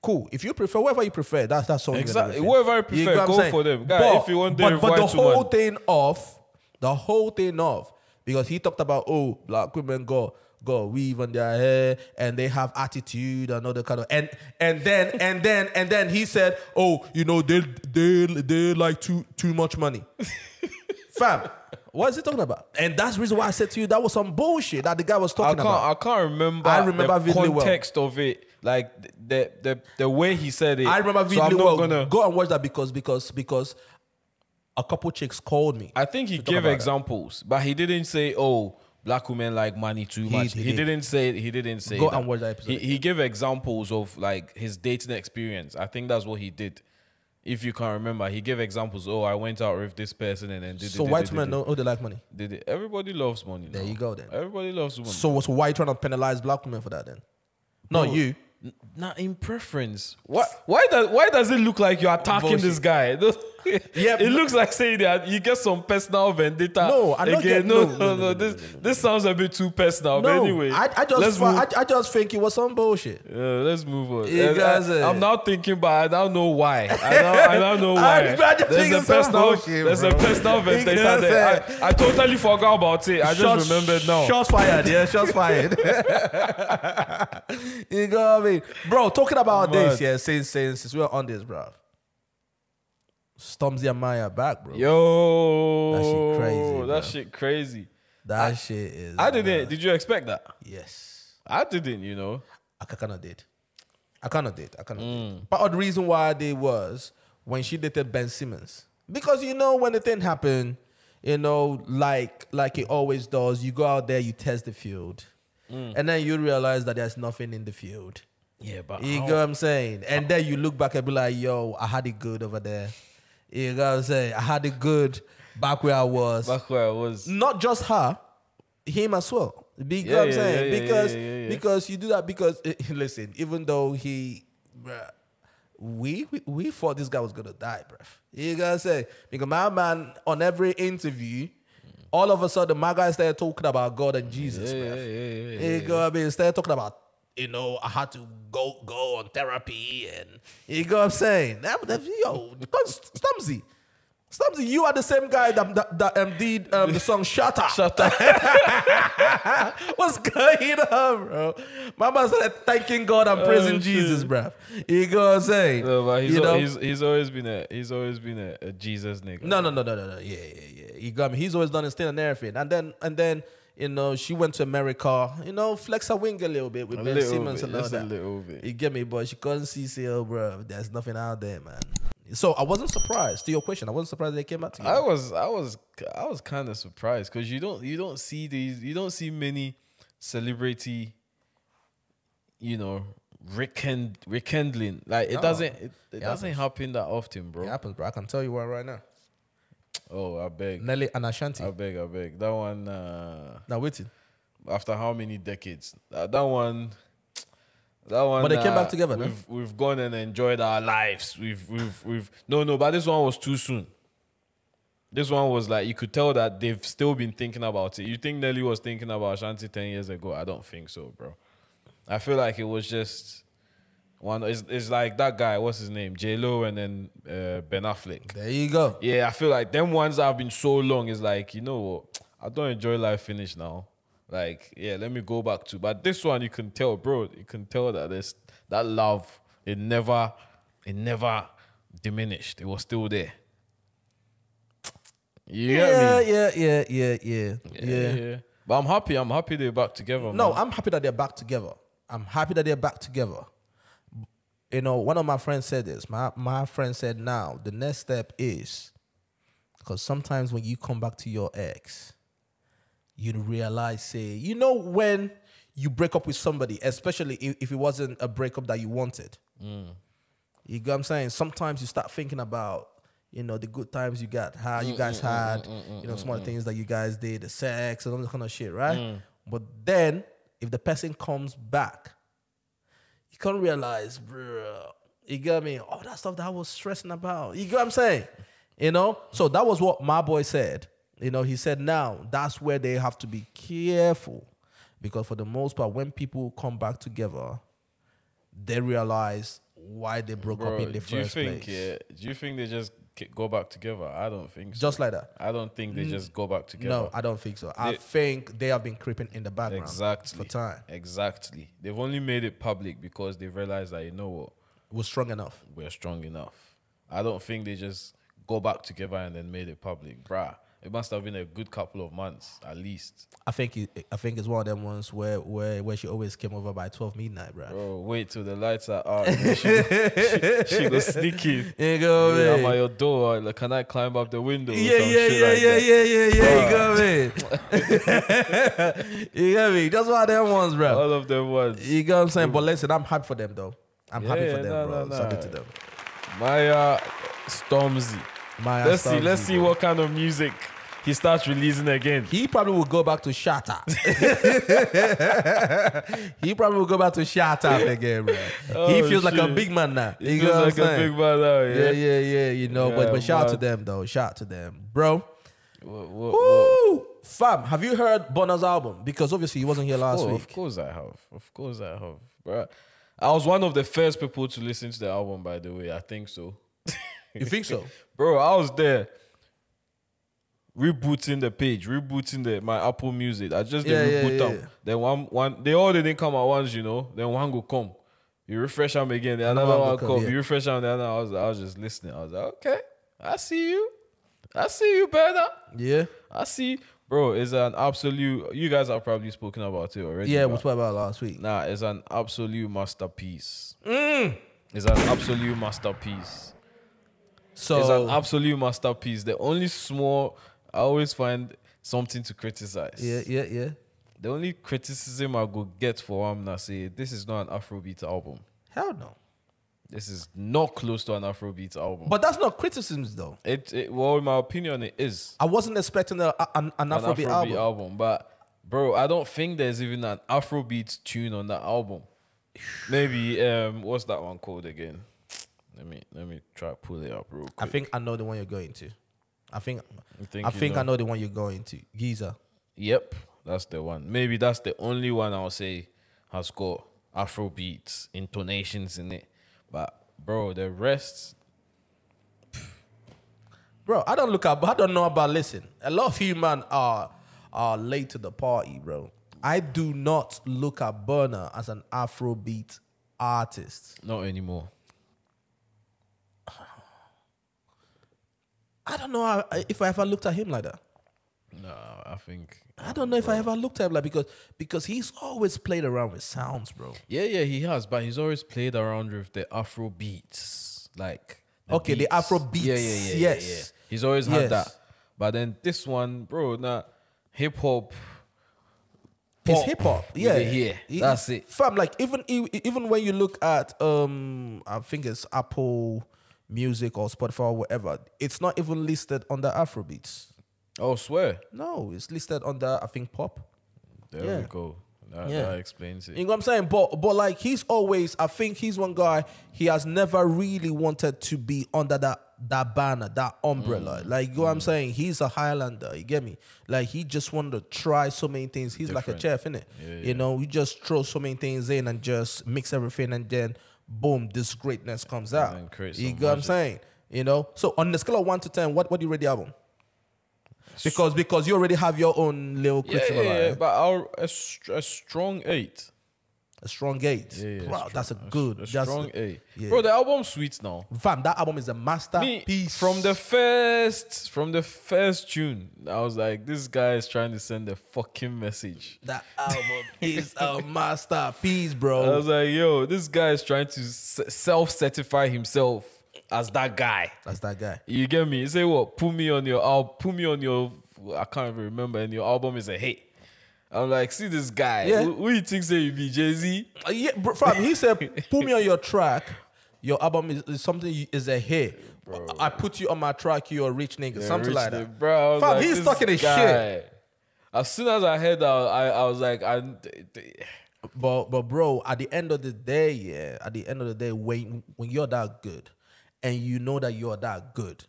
A: cool, if you prefer whatever you prefer, that's that's all
B: Exactly. Whatever you prefer, go for them. Guy, if you want
A: but, but the whole
B: woman.
A: thing of the whole thing of because he talked about oh black women go go weave on their hair and they have attitude and all the kind of and and then and then and then he said oh you know they they they like too too much money fam what is he talking about and that's the reason why I said to you that was some bullshit that the guy was
B: I
A: talking
B: can't.
A: about
B: I can't remember.
A: I remember
B: the
A: vividly well.
B: context of it, like the the the way he said it.
A: I remember
B: so
A: vividly
B: I'm not
A: well
B: gonna.
A: go and watch that because because because a couple chicks called me
B: I think he gave
A: about that.
B: examples, but he didn't say, "Oh, black women like money too much."
A: he
B: He,
A: did.
B: didn't say. He didn't say.
A: Go
B: that.
A: and watch that episode.
B: He, he gave examples of like his dating experience. I think that's what he did. If you can't remember, he gave examples. Oh, I went out with this person and then did
A: so
B: did,
A: white
B: did,
A: women know oh they like money
B: did it. Everybody loves money.
A: There
B: now.
A: you go then.
B: Everybody loves money.
A: So so why you trying to penalize black women for that then? Not
B: Bro,
A: you.
B: Not in preference. What? Why does Why does it look like you're attacking
A: Bullshit.
B: this guy?
A: Yeah,
B: it looks like saying that you get some personal vendetta.
A: No, I don't
B: again.
A: get-
B: no,
A: no,
B: no,
A: no,
B: This this sounds a bit too personal.
A: no,
B: but anyway,
A: I, I just
B: let's
A: fi-
B: move.
A: I, I just think it was some bullshit.
B: Yeah, let's move on.
A: You guys,
B: I, am now thinking, but I now know why. I now, I now know why.
A: I'm
B: there's a personal,
A: bullshit,
B: there's a personal vendetta there.
A: uh,
B: I, I totally forgot about it. I just
A: Shots-
B: remembered now.
A: Shots fired, yeah, shots fired. you know what I mean? Bro, talking about this, yeah, since, since, since we're on this, bro. Stormzy and Maya back, bro.
B: Yo,
A: That shit crazy,
B: That
A: bro.
B: shit crazy.
A: that shit is.
B: I didn't.
A: uh,
B: Did you expect that?
A: yes.
B: I didn't. You know.
A: I kind of did. I kind of did. I kind of
B: Mm.
A: did. Part of the reason why I did was when she dated Ben Simmons. Because you know when the thing happened, you know, like like it always does, you go out there, you test the field,
B: Mm.
A: and then you realize that there's nothing in the field.
B: Yeah, but
A: You know what I'm saying? And then you look back and be like, yo, I had it good over there. You know what I'm saying? I had it good back where I was.
B: back where I was.
A: Not just her, him as well. You
B: Yeah,
A: know what I'm
B: yeah,
A: saying?
B: yeah,
A: because because you do that because eh, listen, even though he bruh, we, we we thought this guy was gonna die, bruh. You know what I'm saying? Because my man on every interview, all of a sudden my guy started talking about God and Jesus,
B: Yeah,
A: bruh.
B: yeah, yeah, yeah,
A: You know what I mean? Of talking about, you know, I had to go go on therapy and you know what I'm saying? That, that, yo, Stormzy. Stormzy, you are the same guy that, that, that um, did um, the song Shut Up.
B: Shut up.
A: What's going on, bro? Mama said, thanking God and praising
B: Oh,
A: Jesus, bro. You know what I'm saying?
B: No, but he's,
A: you know?
B: he's he's always been a he's always been a, a Jesus nigga.
A: No, no, no, no, no, no. Yeah, yeah, yeah. You got me. He's always done his thing and everything. And then, and then, you know, she went to America. You know, flex her wing a little bit with
B: a
A: Ben Simmons
B: bit,
A: and all
B: just a
A: that.
B: little bit.
A: You get me, but she couldn't see, say, oh, bro, there's nothing out there, man. So I wasn't surprised. To your question, I wasn't surprised they came out together.
B: I was I was I was kind of surprised because you don't you don't see these you don't see many celebrity, you know, rekindling like it
A: No.
B: doesn't it, it
A: It
B: doesn't happen that often, bro.
A: it happens, bro. I can tell you one right now.
B: Oh, I beg,
A: Nelly and Ashanti.
B: I beg, I beg. That one uh,
A: now waiting.
B: after how many decades? That, that one. That one,
A: But they came
B: uh,
A: back together.
B: We've we've gone and enjoyed our lives. We've we've we've no no, but this one was too soon. This one was like you could tell that they've still been thinking about it. You think Nelly was thinking about Ashanti ten years ago? I don't think so, bro. I feel like it was just one. It's, it's like that guy. What's his name? J Lo and then uh, Ben Affleck.
A: There you go.
B: Yeah, I feel like them ones that have been so long is like, you know what? I don't enjoy life finish now. Like, yeah, let me go back to. But this one you can tell, bro, you can tell that there's that love, it never, it never diminished. It was still there. You get
A: Yeah,
B: me?
A: yeah, yeah, yeah, yeah, yeah.
B: yeah. But I'm happy. I'm happy they're back together.
A: No. I'm happy that they're back together. I'm happy that they're back together. You know, one of my friends said this. My my friend said, now the next step is because sometimes when you come back to your ex, you realize, say, you know, when you break up with somebody, especially if, if it wasn't a breakup that you wanted. Mm. You get what I'm saying? Sometimes you start thinking about, you know, the good times you got, how you mm, guys mm, had, you know, some of the things that you guys did, the sex and all that kind of shit, right? But then if the person comes back, can't realize, bro, you get me? All that stuff that I was stressing about. You get what I'm saying? You know? So that was what my boy said. You know, he said now that's where they have to be careful. Because for the most part, when people come back together, they realize why they broke
B: Bro,
A: up in the
B: do you
A: first
B: think?
A: place.
B: Yeah, do you think they just go back together? I don't think so.
A: Just like that.
B: I don't think they just go back together.
A: No, I don't think so. I think they have been creeping in the background
B: Exactly.
A: for time.
B: Exactly. They've only made it public because they've realized that you know what,
A: we're strong enough.
B: we're strong enough. I don't think they just go back together and then made it public, bruh. It must have been a good couple of months at least.
A: I think it, I think it's one of them ones where where where she always came over by twelve midnight, bro.
B: Bro, wait till the lights are out. she, she, she go sneaking.
A: You go,
B: Yeah, I'm at your door. Uh, like, can I climb up the window? or
A: Yeah, yeah, yeah,
B: like
A: yeah,
B: that?
A: yeah, yeah, yeah. You got me. you got me. That's one of them ones, bro.
B: All of them ones.
A: You got what I'm saying? But listen, I'm happy for them though. I'm happy for them,
B: no,
A: bro.
B: no, no.
A: Salute to them.
B: Maya Stormzy.
A: My
B: Let's see. Let's see what kind of music he starts releasing again.
A: He probably will go back to Shatter. he probably will go back to Shatter again, bro. he
B: Oh,
A: feels like a big man now.
B: He feels like a big man now,
A: Yeah,
B: yeah.
A: yeah, yeah. You know, but
B: Yeah,
A: but shout out to them though. Shout out to them, bro.
B: What- what- what-
A: Woo! Fam, have you heard Burna's album? Because obviously he wasn't here last
B: Oh,
A: week.
B: Of course I have. Of course I have. Bro. I was one of the first people to listen to the album, by the way. I think so.
A: You think so?
B: Bro, I was there rebooting the page, rebooting the my Apple Music. I just
A: Yeah,
B: did
A: yeah,
B: reboot
A: yeah,
B: them. Then one one they all didn't come at once, you know. Then one go come. You refresh them again, then
A: Another one
B: one come.
A: come.
B: You refresh them, then I was I was just listening. I was like, okay, I see you. I see you better.
A: Yeah.
B: I see. Bro, it's an absolute you guys have probably spoken about it already.
A: Yeah, we spoke about it last week.
B: Nah, it's an absolute masterpiece.
A: Mm.
B: It's an absolute masterpiece.
A: So
B: It's an absolute masterpiece. The only small, I always find something to criticize.
A: yeah, yeah, yeah.
B: The only criticism I go get for I'm say this is not an Afrobeat album.
A: Hell no.
B: This is not close to an Afrobeat album.
A: But that's not criticisms though.
B: it, it well, in my opinion, it is
A: I wasn't expecting a, an an Afrobeat,
B: Afrobeat album.
A: album.
B: But bro, I don't think there's even an Afrobeat tune on that album. Maybe um, what's that one called again? Let me let me try pull it up real quick.
A: I think I know the one you're going to. I think
B: think
A: I think
B: know?
A: I know the one you're going to. Giza.
B: Yep, that's the one. Maybe that's the only one I'll say has got Afro beats, intonations in it. But bro, the rest,
A: Bro, I don't look up, I don't know about listen. A lot of you man are are late to the party, bro. I do not look at Burna as an Afrobeat artist.
B: not anymore.
A: I don't know if I ever looked at him like that.
B: No, I think.
A: I don't know if I ever looked at him like because because he's always played around with sounds, bro.
B: Yeah, yeah, he has, but he's always played around with the Afro beats, like
A: Okay, the Afro beats,
B: Yeah, yeah, yeah, yeah,
A: yes.
B: yeah. He's always had that. But then this one, bro, nah, hip hop.
A: It's hip hop. Yeah,
B: the That's it.
A: Fam, like even even when you look at um, I think it's Apple Music or Spotify or whatever, it's not even listed under Afrobeats.
B: Oh, swear.
A: No, it's listed under I think pop.
B: There
A: Yeah.
B: we go. That,
A: Yeah.
B: that explains it.
A: You know what I'm saying? But but like he's always, I think he's one guy. He has never really wanted to be under that that banner, that umbrella. Mm. Like you know what I'm mm. saying? He's a Highlander. You get me? Like he just wanted to try so many things. He's like a
B: Different.
A: chef, innit?
B: Yeah,
A: You know, you just throw so many things in and just mix everything, and then boom, this greatness comes out. You get what I'm saying? You know. So on the scale of one to ten, what what do you rate the album? Because because you already have your own little
B: Yeah, yeah, yeah, but our, a, a strong eight.
A: A strong eight.
B: Yeah, yeah,
A: wow,
B: strong-
A: that's a
B: a-
A: good.
B: A
A: that's
B: strong eight.
A: yeah.
B: Bro, the album's sweet now.
A: Fam, that album is a masterpiece.
B: from the first, from the first tune, I was like, this guy is trying to send a fucking message.
A: that album is a masterpiece, bro.
B: I was like, yo, this guy is trying to self-certify himself as that guy.
A: That's that guy.
B: You get me? You say what? Put me on your album. Put me on your. I can't even remember. And your album is a hit. I'm like, see this guy.
A: Yeah.
B: Who, who you think say you be Jay Z?
A: Uh, yeah, bro, fam, he said, "Put me on your track. Your album is, is something you- is a hit. I put you on my track. You're a rich nigga, something like that,
B: bro.
A: Fam,
B: like,
A: he's
B: this
A: talking his shit.
B: As soon as I heard that, I, I was like, I.
A: But but bro, at the end of the day, yeah, at the end of the day, when when you're that good, and you know that you're that good,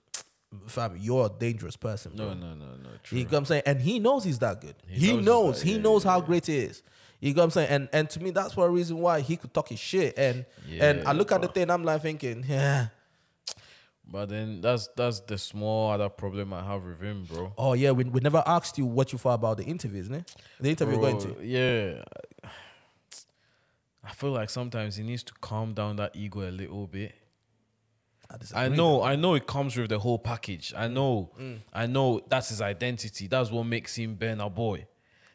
A: fam, you're a dangerous person, bro.
B: No, no, no, no. True.
A: You know what I'm saying? And he knows he's that good. He,
B: knows
A: knows.
B: that-
A: he
B: yeah,
A: knows
B: yeah,
A: how
B: yeah.
A: great he is. You know what I'm saying? And and to me, that's one reason why he could talk his shit. And and I look at the thing, I'm like thinking, yeah.
B: But then that's that's the small other problem I have with him, bro.
A: Oh yeah, we, we never asked you what you thought about the interview, isn't it? The interview you're going to.
B: Yeah. I feel like sometimes he needs to calm down that ego a little bit.
A: I.
B: I know, I know it comes with the whole package. I know,
A: Mm.
B: I know that's his identity. That's what makes him Burna Boy.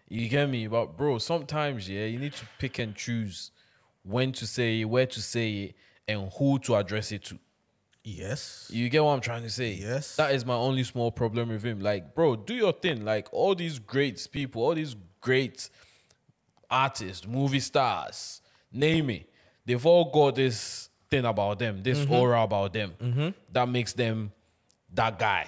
B: You get me? But bro, sometimes yeah, you need to pick and choose when to say it, where to say it, and who to address it to.
A: Yes.
B: You get what I'm trying to say?
A: Yes.
B: That is my only small problem with him. Like, bro, do your thing. Like all these great people, all these great artists, movie stars, name it. They've all got this thing about them, this
A: Mm-hmm.
B: aura about them that makes them that guy.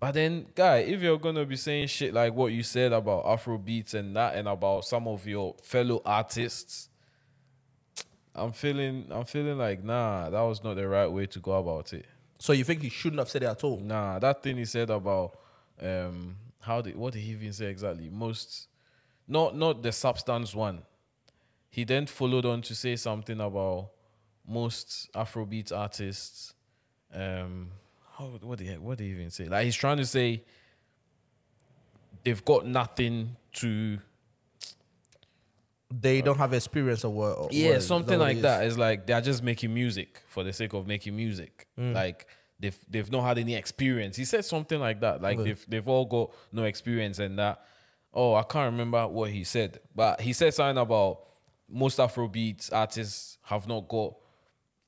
B: But then, guy, if you're gonna be saying shit like what you said about Afro beats and that, and about some of your fellow artists, I'm feeling, I'm feeling like nah, that was not the right way to go about it.
A: So you think he shouldn't have said it at all?
B: Nah, that thing he said about um how did what did he even say exactly? Most not not the substance one. He then followed on to say something about most Afrobeat artists. Um how what do you, what did he even say? Like he's trying to say they've got nothing to
A: They don't have experience of what. or
B: yeah something
A: what it
B: like
A: is?
B: that it's like they're just making music for the sake of making music
A: Mm.
B: like they've they've not had any experience he said something like that like they've they've all got no experience and that oh i can't remember what he said but he said something about most afrobeat artists have not got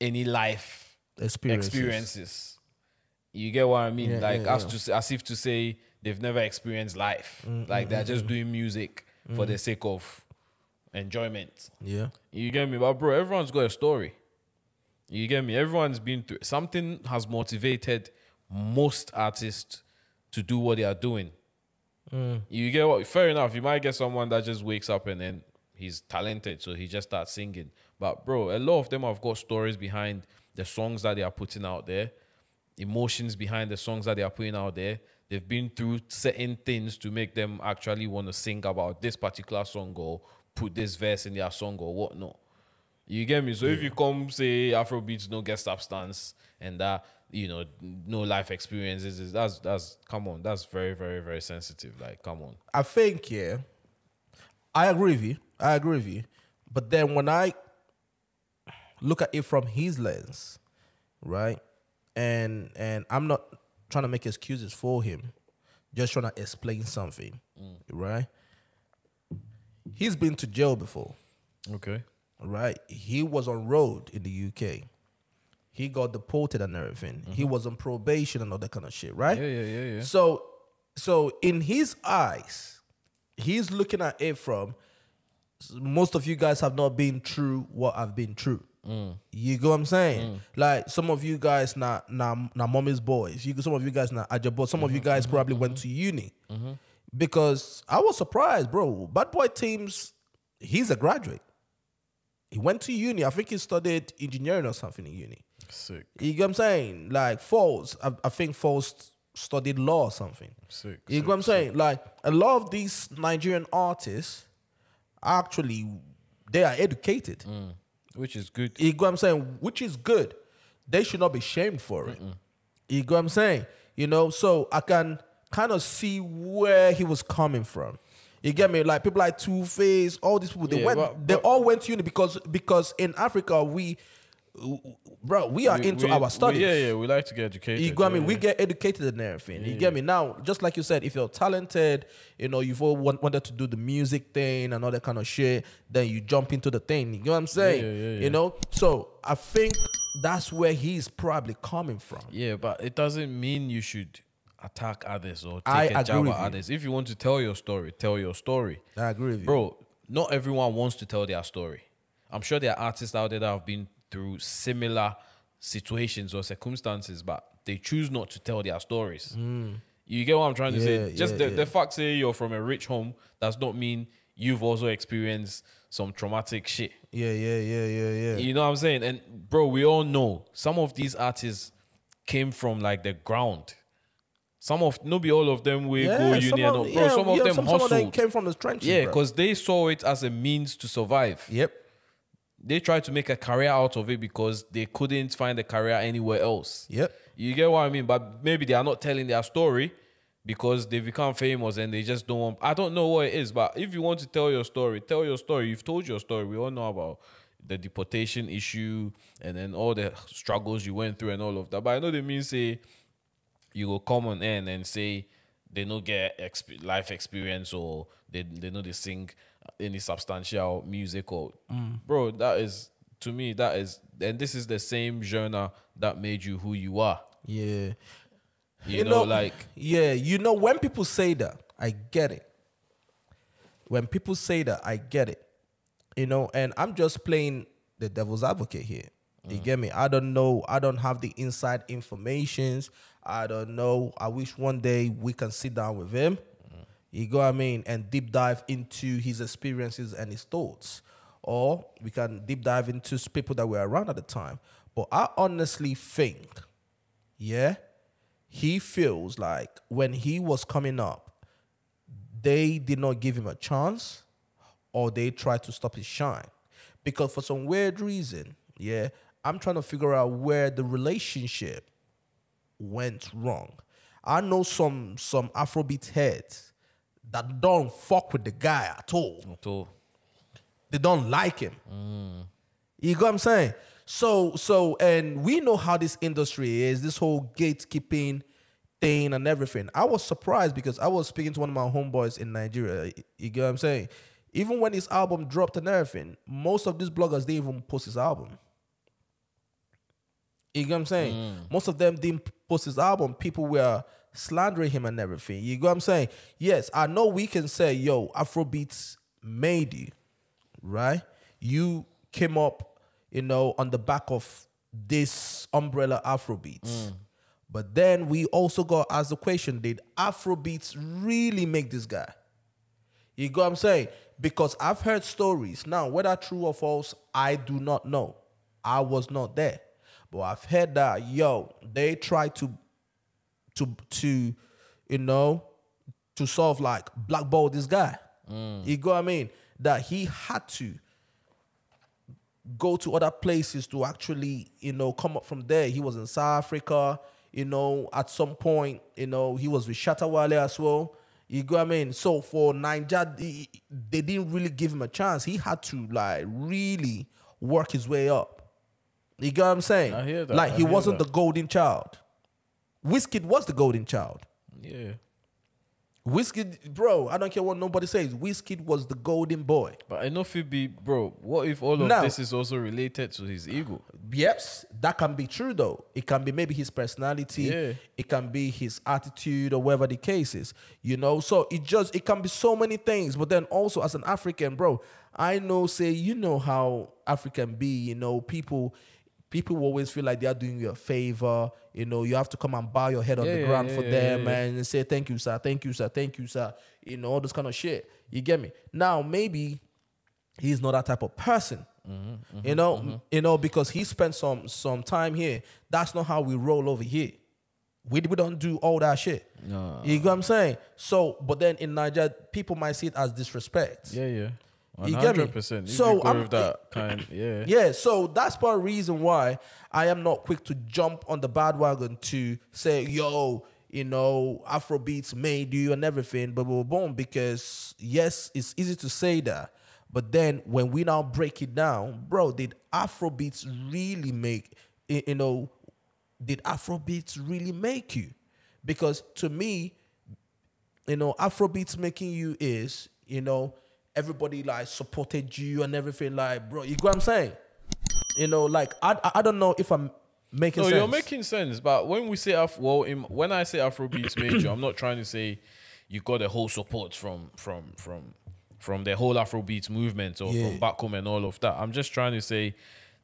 B: any life
A: Experiences.
B: experiences you get what i mean
A: Yeah,
B: like
A: yeah,
B: as
A: yeah.
B: to as if to say they've never experienced life
A: Mm, mm
B: like they're mm, just mm. doing music for the sake of enjoyment
A: Yeah.
B: you get me? But bro, everyone's got a story. You get me? Everyone's been through something has motivated most artists to do what they are doing. You get what? Fair enough. You might get someone that just wakes up and then he's talented, so he just starts singing. But bro, a lot of them have got stories behind the songs that they are putting out there, emotions behind the songs that they are putting out there. They've been through certain things to make them actually want to sing about this particular song or put this verse in their song or whatnot. You get me? So if you come say Afrobeats no get substance and that you know no life experiences, that's that's come on, that's very very very sensitive. Like come on,
A: I think yeah, I agree with you. I agree with you. But then when I look at it from his lens, right, and and I'm not trying to make excuses for him, just trying to explain something, right? He's been to jail before,
B: okay,
A: right? He was on road in the UK. He got deported and everything. He mm-hmm. was on probation and all that kind of shit, right?
B: yeah yeah yeah yeah.
A: So, so in his eyes, he's looking at it from most of you guys have not been through what I've been through. You go what I'm saying? Mm. Like some of you guys not now now mommy's boys. You some of you guys not Ajabo. Some of you mm-hmm, guys mm-hmm, probably went mm-hmm. to uni. Because I was surprised, bro. Bad Boy Timz, he's a graduate. He went to uni. I think he studied engineering or something in uni.
B: Sick,
A: You get what I'm saying? Like Falz, I, I think Falz studied law or something.
B: sick.
A: You get what I'm saying? Like a lot of these Nigerian artists, actually, they are educated. Mm.
B: Which is good.
A: You go, I'm saying? Which is good. They should not be shamed for it. You go, I'm saying? You know, so I can kind of see where he was coming from. You get me? Like people like Two Face, all these people, they
B: Yeah,
A: went,
B: but-
A: they all went to uni because because in Africa we, bro, we are
B: We-
A: into
B: we-
A: our
B: we-
A: studies.
B: yeah, yeah. We like to get educated.
A: You get what I
B: yeah,
A: mean? We get educated and everything. You get me? Now, just like you said, if you're talented, you know, you've all want, wanted to do the music thing and all that kind of shit, then you jump into the thing. You know what I'm saying?
B: yeah, yeah, yeah.
A: You know? So I think that's where he's probably coming from.
B: Yeah, but it doesn't mean you should attack others or take
A: I
B: a jab at others. If you want to tell your story, tell your story.
A: I agree with you.
B: Bro, not everyone wants to tell their story. I'm sure there are artists out there that have been through similar situations or circumstances, but they choose not to tell their stories. Hmm. You get what I'm trying to say? Just
A: yeah,
B: the,
A: yeah.
B: the fact say you're from a rich home does not mean you've also experienced some traumatic shit.
A: Yeah, yeah, yeah, yeah, yeah.
B: You know what I'm saying? And bro, we all know some of these artists came from like the ground. Some of no be all of them will
A: yeah,
B: go
A: some
B: uni and all.
A: of,
B: Bro,
A: yeah,
B: some of
A: yeah,
B: them
A: some, some of them came from the trenches.
B: yeah, because they saw it as a means to survive.
A: Yep.
B: They tried to make a career out of it because they couldn't find a career anywhere else.
A: Yep.
B: You get what I mean? But maybe they are not telling their story because they become famous and they just don't want. I don't know what it is, but if you want to tell your story, tell your story. You've told your story. We all know about the deportation issue and then all the struggles you went through and all of that. But I know they mean say you will come on in and say they don't get exp- life experience or they they know they sing any substantial music or mm. bro that is to me that is and this is the same genre that made you who you are
A: Yeah.
B: you, know, like
A: yeah, you know, when people say that, I get it. When people say that, I get it. You know, and I'm just playing the devil's advocate here. You mm. get me? I don't know. I don't have the inside informations. I don't know. I wish one day we can sit down with him. You go I mean? And deep dive into his experiences and his thoughts. Or we can deep dive into people that were around at the time. But I honestly think, yeah, he feels like when he was coming up, they did not give him a chance or they tried to stop his shine. Because for some weird reason, yeah, I'm trying to figure out where the relationship went wrong. I know some some Afrobeat heads that don't fuck with the guy at all.
B: At all.
A: They don't like him. Mm. You get what I'm saying? So so and we know how this industry is, this whole gatekeeping thing and everything. I was surprised because I was speaking to one of my homeboys in Nigeria. You get what I'm saying? Even when his album dropped and everything, most of these bloggers didn't even post his album. You get what I'm saying? Mm. Most of them didn't post his album. People were slandering him and everything. You go, I'm saying? Yes, I know we can say, yo, Afrobeats made you, right? You came up, you know, on the back of this umbrella Afrobeats. Mm. But then we also got asked the question, did Afrobeats really make this guy? You go I'm saying? Because I've heard stories. Now, whether true or false, I do not know. I was not there. But I've heard that, yo, they tried to to to you know to sort of like blackball this guy. Mm. You go what I mean? That he had to go to other places to actually, you know, come up from there. He was in South Africa, you know, at some point, you know, he was with Shatta Wale as well. You go I mean? So for Naija, they they didn't really give him a chance. He had to like really work his way up. You get what I'm saying?
B: I hear that,
A: Like
B: I
A: he wasn't
B: that.
A: the golden child. Wizkid was the golden child.
B: Yeah.
A: Wizkid, bro, I don't care what nobody says. Wizkid was the golden boy.
B: But I know if it be bro, what if all of
A: Now-
B: this is also related to his ego?
A: Yes, that can be true though. It can be maybe his personality.
B: Yeah.
A: It can be his attitude or whatever the case is. You know, so it just it can be so many things. But then also as an African, bro, I know. Say you know how African be. You know, people people always feel like they are doing you a favor. You know, you have to come and bow your head on
B: Yeah,
A: the ground
B: yeah,
A: for
B: yeah,
A: them and say thank you, sir, thank you, sir, thank you, sir. You know, all this kind of shit. You get me? Now maybe he's not that type of person.
B: Mm-hmm,
A: you know, you know, because he spent some some time here. That's not how we roll over here. We, we don't do all that shit.
B: No.
A: You get what I'm saying? So, but then in Nigeria, people might see it as disrespect.
B: Yeah, yeah.
A: You
B: One
A: get me? So, I'm-
B: that kind. Yeah.
A: Yeah, so that's part of the reason why I am not quick to jump on the bandwagon to say, yo, you know, Afrobeats made you and everything, but boom, boom, because yes, it's easy to say that. But then when we now break it down, bro, did Afrobeats really make, you know, did Afrobeats really make you? Because to me, you know, Afrobeats making you is, you know, everybody like supported you and everything, like, bro, you get what I'm saying? You know, like I I- don't know if I'm making
B: No,
A: sense.
B: you're making sense. But when we say Af, well, in, when I say Afrobeats you, I'm not trying to say you got the whole support from from from from the whole Afrobeats movement or
A: Yeah.
B: from back home and all of that. I'm just trying to say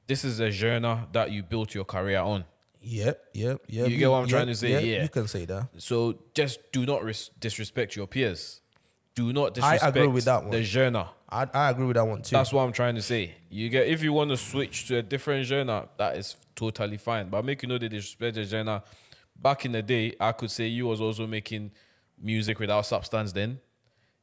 B: this is a genre that you built your career on.
A: Yep, yep, yep.
B: You get what I'm
A: yep,
B: trying to say?
A: yep,
B: Yeah.
A: You can say that.
B: So just do not res- disrespect your peers. Do not
A: I
B: disrespect
A: agree with that one.
B: the genre.
A: I, I agree with that one too.
B: That's what I'm trying to say. You get if you want to switch to a different genre, that is totally fine. But make you know the disrespect the genre. Back in the day, I could say you was also making music without substance then.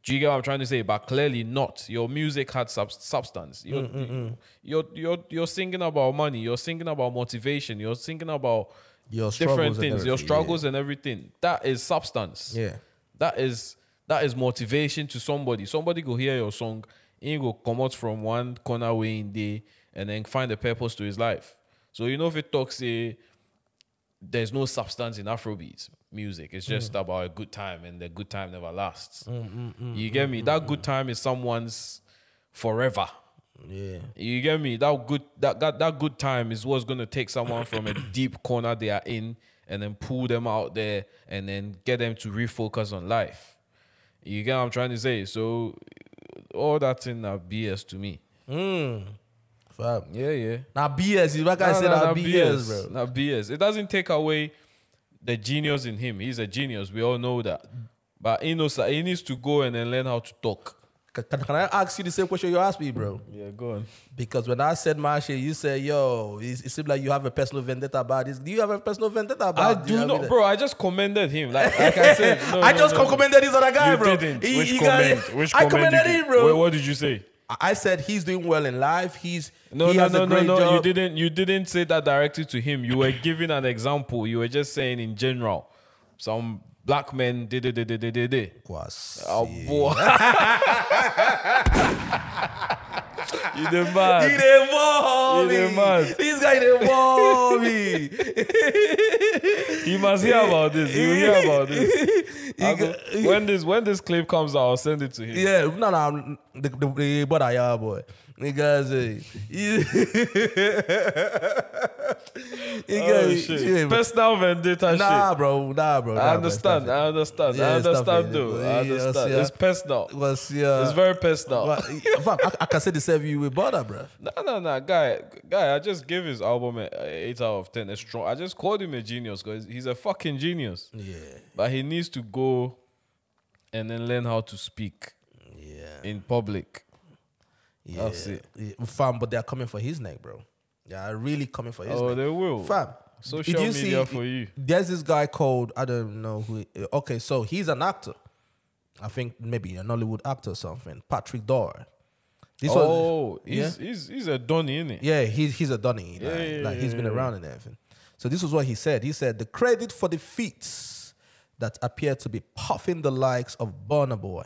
B: Do you get what I'm trying to say? But clearly not. Your music had sub- substance. You're, mm, mm, mm. you're you're you're singing about money. You're singing about motivation. You're singing about
A: Your
B: different things. Your struggles and everything. That is substance.
A: Yeah.
B: That is that is motivation to somebody. Somebody go hear your song, he go come out from one corner way in day and then find a purpose to his life. So you know if it talks say there's no substance in Afrobeat music. It's just
A: Mm.
B: about a good time and the good time never lasts. Mm, mm, mm, you get me? That good time is someone's forever.
A: yeah.
B: You get me? That good that, that that good time is what's gonna take someone from a deep corner they are in and then pull them out there and then get them to refocus on life. You get what I'm trying to say? So all that in are BS to me. Hmm.
A: Fam.
B: Yeah, yeah.
A: Now BS, like I said, now BS, bro.
B: Now BS. It doesn't take away the genius in him. He's a genius. We all know that. But he knows that he needs to go and then learn how to talk.
A: Can, can I ask you the same question you asked me, bro?
B: Yeah, go on.
A: Because when I said my shit, you said, "Yo, it, it seems like you have a personal vendetta about this." Do you have a personal vendetta about?
B: I do
A: You know what I
B: not,
A: mean?
B: bro. I just commended him. Like, like I said, no,
A: I
B: no,
A: just
B: no.
A: commended this other guy,
B: You
A: bro.
B: didn't.
A: He-
B: Which
A: he got-
B: comment? Which
A: I
B: comment
A: commended
B: did you-
A: him, bro.
B: Wait, what did you say?
A: I said he's doing well in life. He's
B: No,
A: he
B: no, no, no, no.
A: job.
B: You didn't. You didn't say that directly to him. You were giving an example. You were just saying in general, some black men did it, did it, did it, did it.
A: Was
B: Oh boy. you the
A: He
B: man.
A: didn't involve
B: He
A: me.
B: the man.
A: This guy didn't involve me.
B: You must hear about this. You will hear about this.
A: He
B: I'll
A: got-
B: go- when this when this clip comes out, I'll send it to him.
A: Yeah, no, no, the, the, the but I are boy. Niggas, eh, you-
B: Oh,
A: Niggas,
B: shit.
A: bro.
B: Personal vendetta
A: Nah,
B: shit.
A: bro, nah, bro. nah,
B: I understand.
A: stop
B: I understand.
A: Yeah,
B: I understand, though.
A: Yeah,
B: I understand.
A: yeah.
B: It's personal.
A: Was yeah.
B: It's very personal.
A: Fam, I, I can say the same you with butter, bro.
B: No, no, no, guy, guy. I just gave his album an eight out of ten. It's strong. I just called him a genius because he's a fucking genius.
A: Yeah,
B: But he needs to go and then learn how to speak
A: yeah,
B: in public.
A: Yeah.
B: That's it.
A: Yeah, Fam, but they're coming for his neck, bro. Are really coming for his neck.
B: Oh,
A: neck.
B: they will.
A: Fam,
B: Social
A: did you
B: media
A: see-
B: for you.
A: There's this guy called I don't know who. he- uh, Okay, so he's an actor. I think maybe an Hollywood actor or something. Patrick Doyle. This was,
B: oh, he's, he's he's a Donny, innit?
A: yeah, he's he's a Donny. Like,
B: Yeah, yeah,
A: like he's
B: yeah,
A: been
B: yeah.
A: around and everything. So this was what he said. He said the credit for the feats that appear to be puffing the likes of Burna Boy.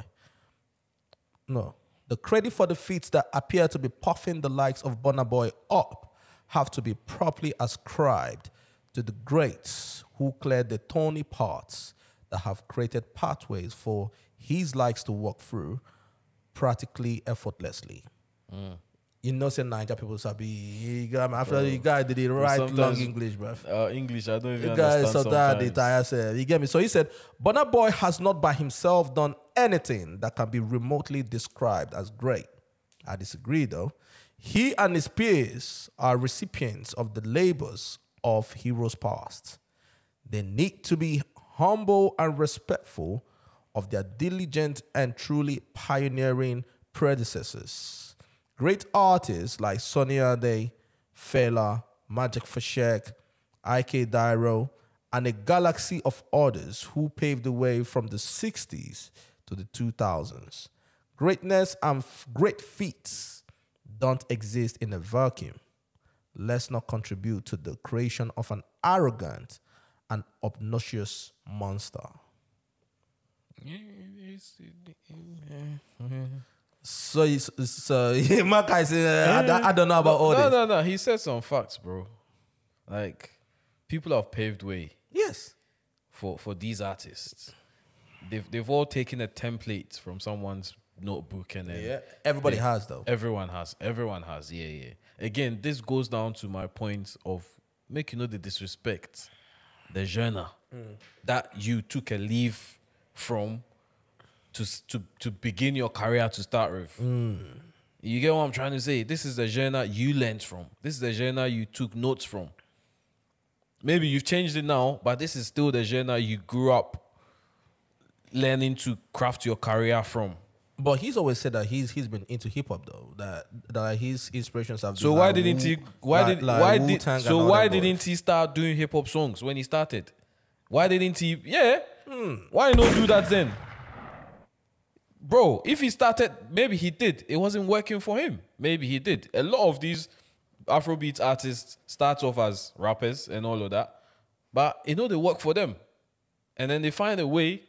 A: No, the credit for the feats that appear to be puffing the likes of Burna Boy up have to be properly ascribed to the greats who cleared the thorny paths that have created pathways for his likes to walk through practically effortlessly. Mm. You know, say Naija people sabi. You got, I feel like you guy did it right long English, bro.
B: Uh, English, I don't even
A: You guys
B: understand
A: so that the entire self. You get me? So he said, Burna Boy has not by himself done anything that can be remotely described as great. I disagree though. He and his peers are recipients of the labors of heroes past. They need to be humble and respectful of their diligent and truly pioneering predecessors. Great artists like Sunny Ade, Fela, Majek Fashek, IK Dairo, and a galaxy of others who paved the way from the 60s to the 2000s. Greatness and great feats don't exist in a vacuum. Let's not contribute to the creation of an arrogant and obnoxious monster. So, so my guy said, I, don't- I don't know about all
B: no,
A: this.
B: no, no. No. He said some facts, bro. Like people have paved way
A: Yes.
B: for for these artists. They've they've all taken a template from someone's notebook and then
A: Yeah. Everybody has though.
B: Everyone has. Everyone has. Yeah, yeah. Again, this goes down to my point of make you know the disrespect, the genre mm. that you took a leave from to to to begin your career to start with. Mm. You get what I'm trying to say? This is the genre you learned from. This is the genre you took notes from. Maybe you've changed it now, but this is still the genre you grew up learning to craft your career from.
A: But he's always said that he's he's been into hip hop though. That that his inspirations have.
B: So
A: been
B: why
A: like
B: didn't he? Why
A: like-
B: did?
A: like
B: why did? So why didn't he start doing hip hop songs when he started? Why didn't he? Yeah. Hmm. Why not do that then? Bro, if he started, maybe he did. It wasn't working for him. Maybe he did. A lot of these Afrobeat artists start off as rappers and all of that, but you know they work for them, and then they find a way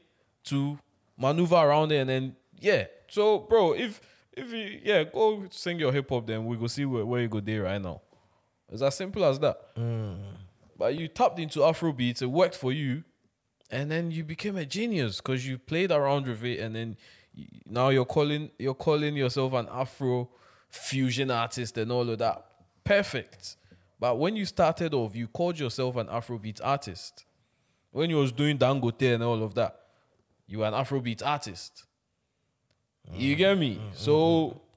B: to maneuver around it, and then yeah. So, bro, if if you yeah go sing your hip hop, then we go see where, where you go there right now. It's as simple as that. Mm. But you tapped into Afrobeat, it worked for you, and then you became a genius because you played around with it, and then now you're calling you're calling yourself an Afro fusion artist and all of that. Perfect. But when you started off, you called yourself an Afrobeat artist. When you was doing Dangote and all of that, you were an Afrobeat artist. You get me? Mm, mm, so,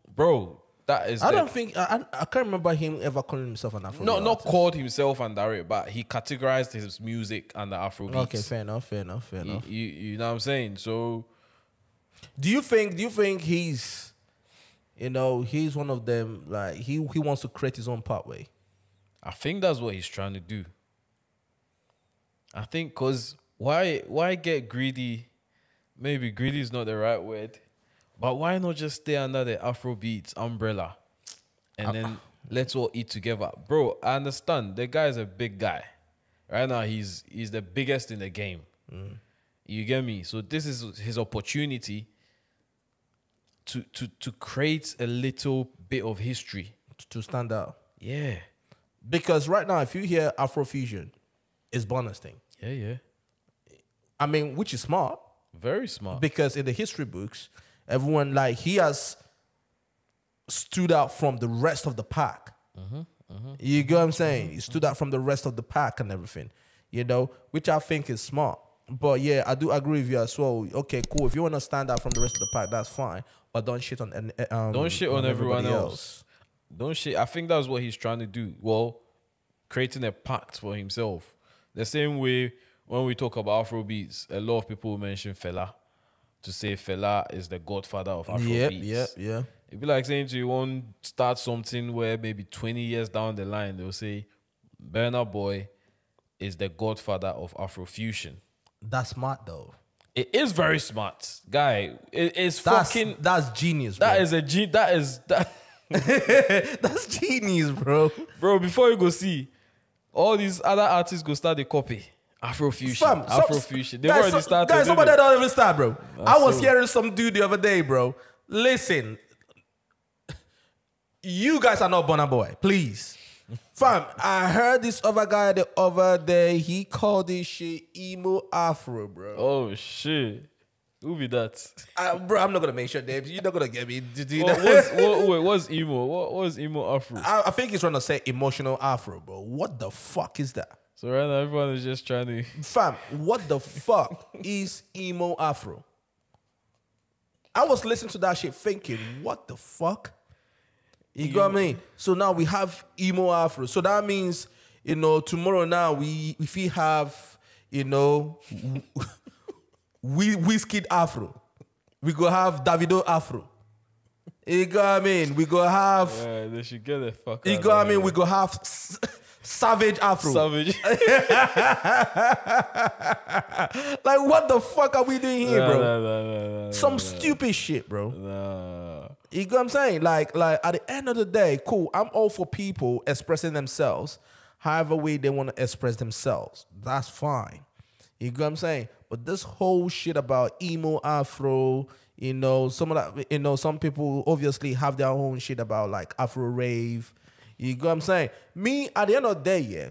B: mm, bro, That is
A: I
B: the-
A: don't think I, I can't remember him ever calling himself an Afro.
B: not not called himself under it, but he categorized his music under Afro beats.
A: Okay, fair enough, fair enough, fair
B: You,
A: enough.
B: you, you know what I'm saying? So
A: Do you think? Do you think he's, you know, he's one of them? Like he he wants to create his own pathway.
B: I think that's what he's trying to do. I think because why why get greedy? Maybe greedy is not the right word, but why not just stay under the Afro beats umbrella, and ah, then ah. let's all eat together, bro. I understand the guy is a big guy. Right now, he's he's the biggest in the game. Mm. You get me? So this is his opportunity to to to create a little bit of history.
A: to stand out.
B: Yeah,
A: Because right now, if you hear Afrofusion, it's Burna's thing.
B: yeah, yeah.
A: I mean, which is smart
B: Very smart.
A: because in the history books, everyone like he has stood out from the rest of the pack. Mm-hmm, mm-hmm. You get what I'm saying? He stood out from the rest of the pack and everything, you know, which I think is smart. But yeah, I do agree with you as well. Okay, cool. If you want to stand out from the rest of the pack, that's fine. But don't shit on um,
B: Don't shit on everyone
A: everybody
B: else. Don't shit. I think that's what he's trying to do. Well, creating a pact for himself. The same way when we talk about Afro beats, a lot of people mention Fela to say Fela is the godfather of Afro
A: Yep,
B: beats.
A: yep, yeah.
B: It'd be like saying to you, won't start something where maybe 20 years down the line, they'll say, Burna Boy is the godfather of Afrofusion.
A: That's smart though.
B: It is very smart, guy. It is
A: That's
B: fucking.
A: that's genius.
B: That
A: bro.
B: is a G. That is that.
A: that's genius, bro.
B: Bro, before you go see, all these other artists go start the copy. Afrofusion.
A: Fam,
B: Afrofusion. They've
A: guys,
B: already started.
A: Guys, somebody
B: they?
A: don't even start, bro. I was
B: so-
A: hearing some dude the other day, bro. Listen, you guys are not Burna Boy, please. Fam, I heard this other guy the other day. He called this shit emo Afro, bro.
B: Oh shit. Who be that?
A: Uh, bro, I'm not gonna mention names. You're not gonna get me. to do
B: What,
A: that.
B: what's, what, wait, what's emo? What was emo Afro?
A: I, I think he's trying to say emotional Afro, bro. What the fuck is that?
B: So right now everyone is just trying to.
A: Fam, what the fuck is emo afro? I was listening to that shit thinking, what the fuck? You got what I mean? So now we have emo afro. So that means, you know, tomorrow now we if we have, you know, we Wizkid afro. We go have Davido afro. You got mean? We go have
B: Yeah, they should get the fuck.
A: you got mean? We go have Savage Afro.
B: Savage.
A: Like, what the fuck are we doing here,
B: Nah,
A: bro?
B: nah, nah,
A: Some stupid shit, bro. You get what I'm saying? Like, like at the end of the day, cool. I'm all for people expressing themselves, however way they want to express themselves. That's fine. You get what I'm saying? But this whole shit about emo afro, you know, some of that, you know, some people obviously have their own shit about like afro rave. You get what I'm saying? Me, at the end of the day, yeah,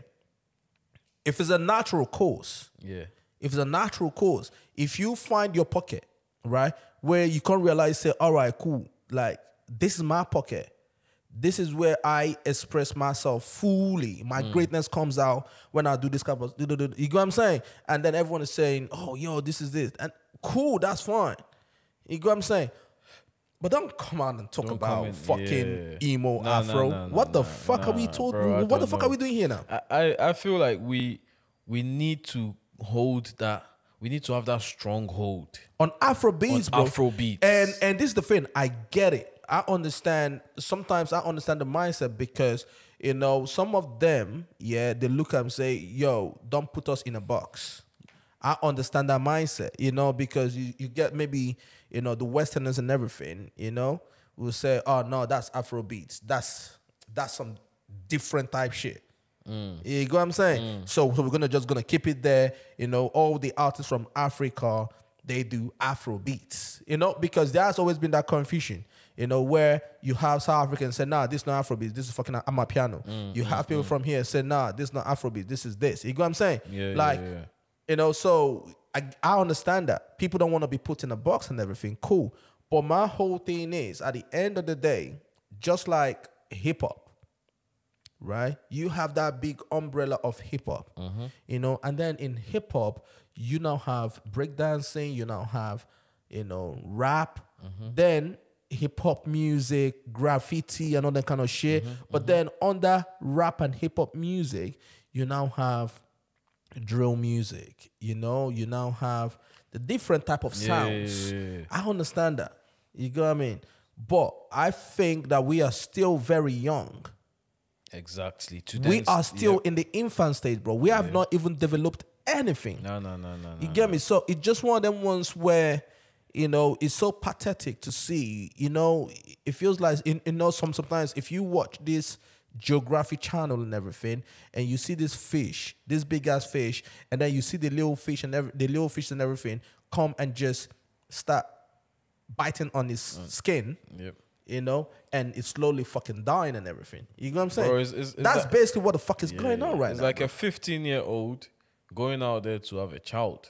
A: if it's a natural course,
B: Yeah.
A: if it's a natural course, if you find your pocket, right, where you can't realize, say, all right, cool, like this is my pocket. This is where I express myself fully. My hmm. greatness comes out when I do this kind of, you know what I'm saying? And then everyone is saying, oh, yo, this is this. And cool, that's fine. You get what I'm saying? But don't come out and talk
B: Don't
A: about
B: in-
A: fucking
B: yeah.
A: emo afro. what the fuck are we talking?
B: bro,
A: What the fuck
B: know.
A: are we doing here now?
B: I, I I feel like we we need to hold that. We need to have that stronghold
A: on Afro beats,
B: On
A: bro.
B: Afro beats.
A: And and this is the thing. I get it. I understand. Sometimes I understand the mindset because you know some of them, yeah, they look at and say, "Yo, don't put us in a box." I understand that mindset, you know, because you, you get maybe you know the Westerners and everything, you know, will say, "Oh no, that's Afro beats. That's that's some different type shit." Mm. You get what I'm saying? Mm. So, so we're gonna just gonna keep it there. You know, all the artists from Africa they do Afro beats. You know, because there has always been that confusion. You know, where you have South Africans say, "Nah, this is not Afro beats. This is fucking Amapiano." Mm, you have people from here say, "Nah, this is not Afro beats. This is this." You get what I'm saying?
B: Yeah, yeah,
A: like,
B: yeah.
A: you know, so I I understand that people don't want to be put in a box and everything. Cool, but my whole thing is, at the end of the day, just like hip hop right? You have that big umbrella of hip hop, mm-hmm. you know, and then in hip hop, you now have breakdancing, you now have, you know, rap. Mm-hmm. Then hip hop music, graffiti, and all that kind of shit.
B: Mm-hmm,
A: but mm-hmm. then under rap and hip hop music, you now have drill music. You know, you now have the different type of sounds.
B: yeah, yeah, yeah.
A: I understand that. You get what I mean? But I think that we are still very young.
B: Exactly. To
A: we are still
B: yeah.
A: in the infant stage, bro. We have not even developed anything.
B: No, no, no, no,
A: You
B: no.
A: get me? So it's just one of them ones where, you know, it's so pathetic to see. You know, it feels like you, you know some sometimes if you watch this geography channel and everything, and you see this fish, this big ass fish, and then you see the little fish and every, the little fish and everything come and just start biting on his mm. skin.
B: Yep.
A: You know, and it's slowly fucking dying and everything. You know what I'm saying?
B: Bro, it's- it's- it's
A: That's
B: like-
A: basically what the fuck is
B: Yeah,
A: going on right
B: it's
A: now.
B: like
A: bro.
B: a 15 year old going out there to have a child.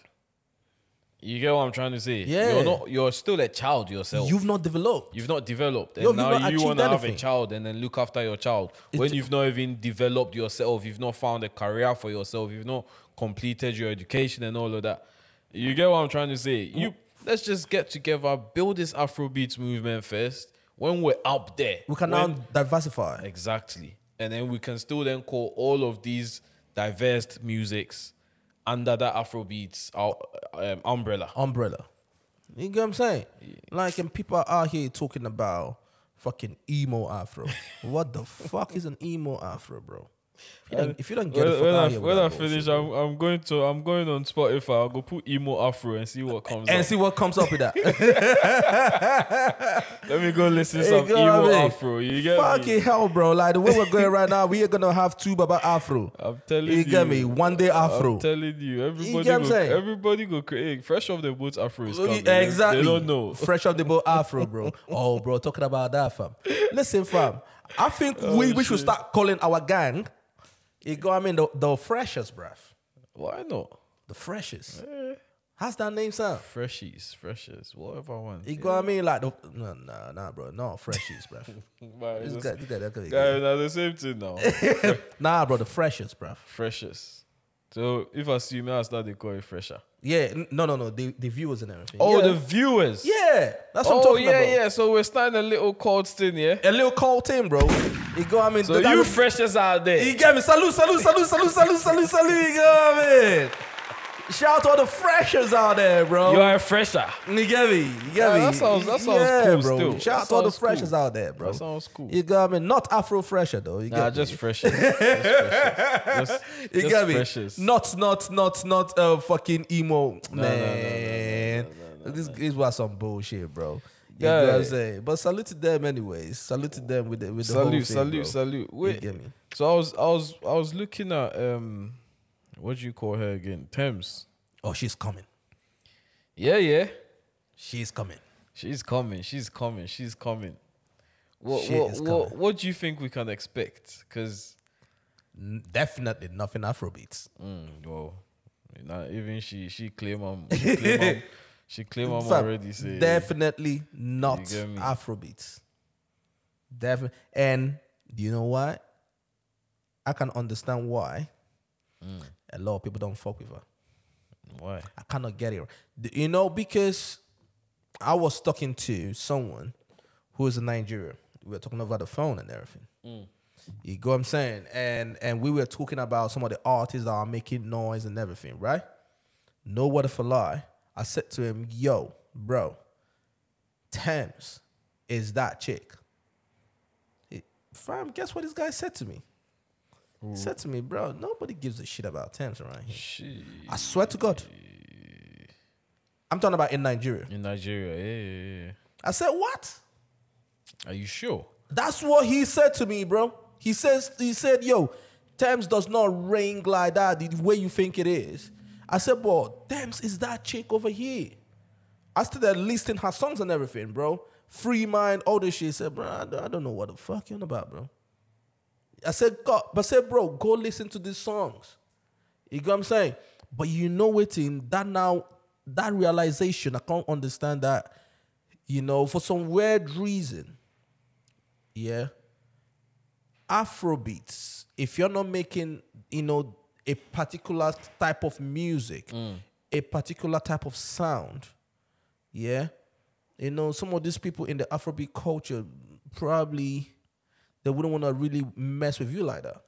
B: You get what I'm trying to say?
A: Yeah.
B: You're not. You're still a child yourself.
A: You've not developed.
B: You've not developed, and
A: Yo, you've
B: now
A: not
B: you want to have a child and then look after your child when you've not even developed yourself. You've not found a career for yourself. You've not completed your education and all of that. You get what I'm trying to say? You let's just get together, build this Afrobeats movement first. When we're up there,
A: We can
B: when-
A: now diversify.
B: Exactly. And then we can still then call all of these diverse musics under that Afrobeats uh, um, umbrella.
A: umbrella. You get what I'm saying? Like, and people are out here talking about fucking emo afro. what the fuck is an emo afro, bro? If you don't, uh, if you don't get
B: when,
A: it,
B: when I, when I finish. I'm, I'm going to I'm going on Spotify. I'll go put emo afro and see what comes
A: and
B: up.
A: see what comes up with that.
B: Let me go listen to some emo
A: man.
B: afro. You get me?
A: Fucking hell, bro! Like the way we're going right now, we are gonna have two baba afro.
B: I'm telling you.
A: You get me? One day afro.
B: I'm telling you, everybody
A: get
B: go, everybody go create fresh off the boat afro is coming.
A: Exactly.
B: They don't know.
A: Fresh off the boat afro, bro. Oh, bro, talking about that, fam. Listen, fam. I think oh, we, we should
B: Oh,
A: start calling our gang. You go, I mean, the, the freshest, bruv.
B: Why not?
A: The freshest. Eh. How's that name sound?
B: Freshies, freshes, whatever one.
A: You go, I mean, like, the, no, nah, nah, bro. No, freshies, bruv.
B: But
A: This
B: it's
A: guy- this guy- that guy-
B: Guy, now the same thing now.
A: Nah, bro, the freshest, bruv.
B: Freshest. So if I see me, I start they call it fresher.
A: Yeah, no, no, no. The, the viewers and everything.
B: Oh,
A: yeah.
B: the viewers.
A: Yeah, that's what I'm
B: Oh
A: talking
B: yeah,
A: about.
B: yeah. Yeah. So we're starting a little cold thing, yeah.
A: A little cold team, bro. You go, I mean,
B: So
A: the
B: you freshers out there.
A: You get me? Salute, salute, salute, salute, salute, salute, salute. You go, I mean. Shout out to all the freshers out there, bro.
B: You are a fresher.
A: You get me? You get
B: Yeah,
A: me?
B: that sounds- that sounds
A: yeah,
B: cool
A: bro.
B: still.
A: Shout out to all the
B: sounds cool.
A: freshers out there, bro.
B: That sounds cool.
A: You got me? Not Afro fresher though. You
B: Nah,
A: get
B: just
A: me?
B: freshers. Just freshers. Just,
A: You
B: just
A: get me?
B: freshers.
A: Not, not, not, not uh, fucking emo,
B: no, no, no,
A: man. This this was some bullshit, bro. You
B: Yeah.
A: know what I'm saying? But salute to them anyways. Salute to them with the with the whole
B: salute,
A: thing,
B: salute,
A: bro.
B: salute.
A: You
B: Wait.
A: get me?
B: So I was, I was, I was looking at um, what do you call her again? Tems.
A: Oh, she's coming.
B: Yeah, yeah.
A: She's coming.
B: She's coming. She's coming. She's coming. What,
A: Shit
B: what,
A: is
B: what,
A: coming.
B: what do you think we can expect? Because,
A: N- Definitely nothing Afrobeats.
B: mm, well, not even she, she claim I'm, she claim I'm, she claim I'm already saying.
A: Definitely not
B: You get me?
A: Afrobeats. Definitely. And do you know what? I can understand why
B: Mm.
A: A lot of people don't fuck with her.
B: Why?
A: I cannot get it. You know, because I was talking to someone who is in Nigeria. We were talking over the phone and everything. Mm. You go I'm saying? And and we were talking about some of the artists that are making noise and everything, right? No word for lie. I said to him, yo, bro, Tems is that chick. Fam, guess what this guy said to me? He said to me, bro, nobody gives a shit about Tems around here.
B: She
A: I swear to God. I'm talking about in Nigeria.
B: in Nigeria. Yeah, yeah, yeah.
A: I said, what?
B: Are you sure?
A: That's what he said to me, bro. He says, he said, yo, Tems does not ring like that the way you think it is. I said, but Tems is that chick over here. I started listing her songs and everything, bro. Free mind, all this shit. He said, bro, I don't, know what the fuck you're about, bro. I said, God, but I said, bro, go listen to these songs. You get what I'm saying? But you know it in that now, that realization, I can't understand that, you know, for some weird reason. Yeah. Afrobeats, if you're not making, you know, a particular type of music, mm. a particular type of sound, yeah, you know, some of these people in the Afrobeat culture probably they wouldn't want to really mess with you like that.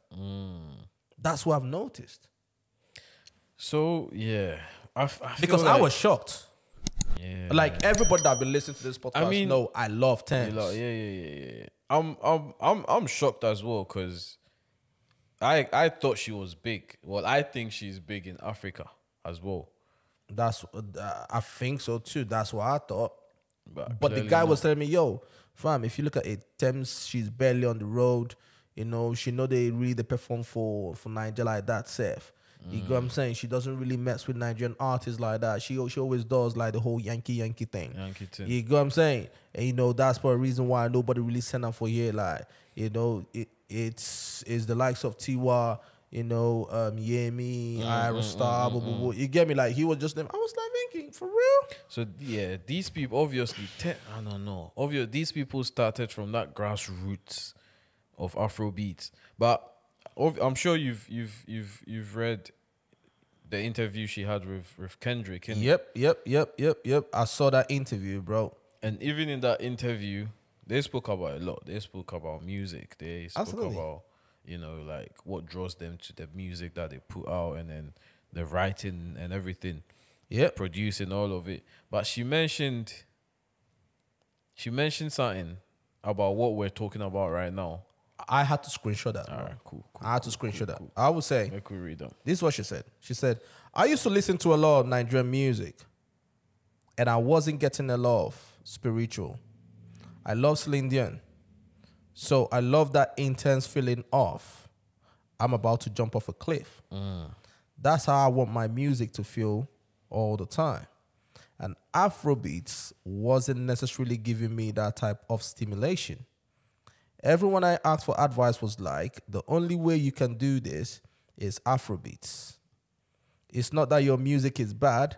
A: That's what I've noticed.
B: So yeah, I, f- I
A: Because was shocked.
B: yeah,
A: Like everybody that been listening to this podcast, I
B: mean-
A: know I love Tems.
B: lot- yeah, yeah, yeah, yeah. I'm, I'm, I'm, I'm shocked as well because I, I thought she was big. Well, I think she's big in Africa as well.
A: That's uh, I think so too. That's what I thought.
B: But,
A: But the guy
B: not.
A: was telling me, "Yo, fam, if you look at it, Tems, she's barely on the road. You know, she know they really they perform for for Nigeria like that. Safe. You get what
B: Mm.
A: I'm saying? She doesn't really mess with Nigerian artists like that. She she always does like the whole Yankee Yankee thing.
B: Yankee thing.
A: You get what I'm saying? And you know that's for a reason why nobody really sent her for here. Like you know, it it's it's the likes of Tiwa. You know, um, Yemi,
B: Mm,
A: Ayra Starr, blah, blah, blah. you get me? Like he was just them. I was like thinking, for real?
B: So yeah, these people obviously, I don't know. Obviously, these people started from that grassroots of Afrobeats. But ob- I'm sure you've you've you've you've read the interview she had with with Kendrick,
A: Yep, yep, yep, yep, yep. I saw that interview, bro.
B: and even in that interview, they spoke about a lot. They spoke about music. They spoke
A: Absolutely.
B: about you know like what draws them to the music that they put out, and then the writing and everything.
A: Yeah.
B: producing all of it. But she mentioned she mentioned something about what we're talking about right now.
A: I had to screenshot that.
B: All right, cool, cool.
A: I had to screenshot that. I would say
B: Make we read them.
A: this is what she said. She said, I used to listen to a lot of Nigerian music and I wasn't getting a lot of spiritual. I love Celine Dion. So I love that intense feeling of I'm about to jump off a cliff. That's how I want my music to feel all the time. And Afrobeats wasn't necessarily giving me that type of stimulation. Everyone I asked for advice was like, the only way you can do this is Afrobeats. It's not that your music is bad,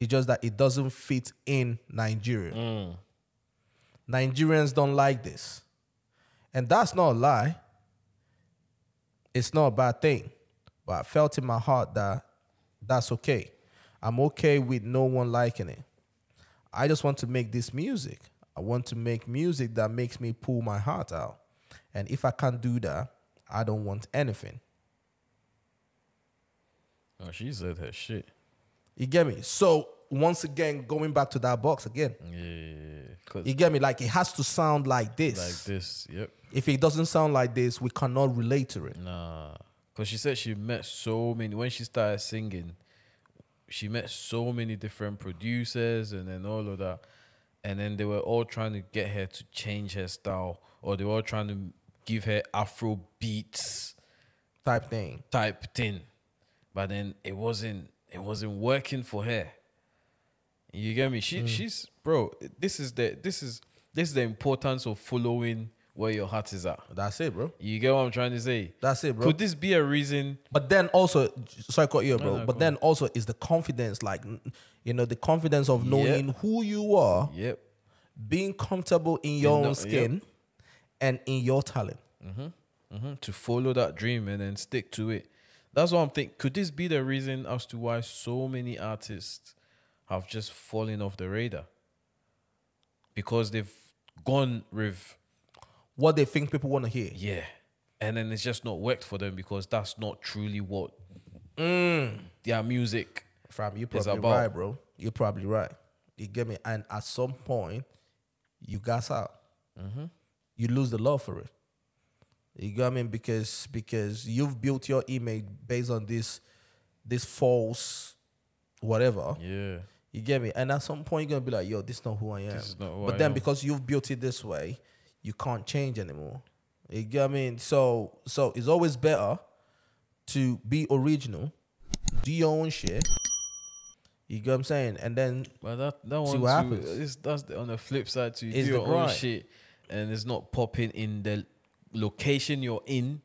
A: it's just that it doesn't fit in Nigeria. Mm. Nigerians don't like this. And that's not a lie. It's not a bad thing. But I felt in my heart that that's okay. I'm okay with no one liking it. I just want to make this music. I want to make music that makes me pull my heart out. And if I can't do that, I don't want anything.
B: Oh, she said her shit.
A: You get me? So once again, going back to that box again.
B: Yeah,
A: You get me? Like it has to sound like this.
B: like this. Yep.
A: If it doesn't sound like this, we cannot relate to it.
B: Nah, cause she said she met so many when she started singing. She met so many different producers and then all of that, and then they were all trying to get her to change her style, or they were all trying to give her Afro beats.
A: Type thing.
B: type thing. But then it wasn't it wasn't working for her. You get me? She mm. she's bro, this is the this is this is the importance of following where your heart is at.
A: That's it, bro.
B: You get what I'm trying to say?
A: That's it, bro.
B: Could this be a reason?
A: But then also, sorry, cut you, bro.
B: no,
A: but
B: go
A: then also is the confidence, like you know, the confidence of knowing who you are,
B: Yep.
A: being comfortable in your
B: the-
A: own skin, and in your talent.
B: hmm To follow that dream and then stick to it. That's what I'm thinking. Could this be the reason as to why so many artists have just fallen off the radar? Because they've gone with
A: What they think people want to hear.
B: Yeah. And then it's just not worked for them because that's not truly what
A: Mm.
B: their music.
A: Fam, you're probably right, bro. You're probably right. You get me? And at some point, you gas out.
B: Mm-hmm.
A: You lose the love for it. You get me? Because because you've built your image based on this this false whatever.
B: Yeah.
A: You get me? And at some point, you're gonna be like, "Yo, this is not who I am."
B: This is not who
A: but
B: I
A: then
B: am.
A: because you've built it this way, you can't change anymore. You get what I mean? So so it's always better to be original, do your own shit. You get what I'm saying? And then
B: But that that
A: See
B: one
A: what
B: too,
A: happens.
B: that's the, on the flip side to do your own shit and it's not popping in the location you're in.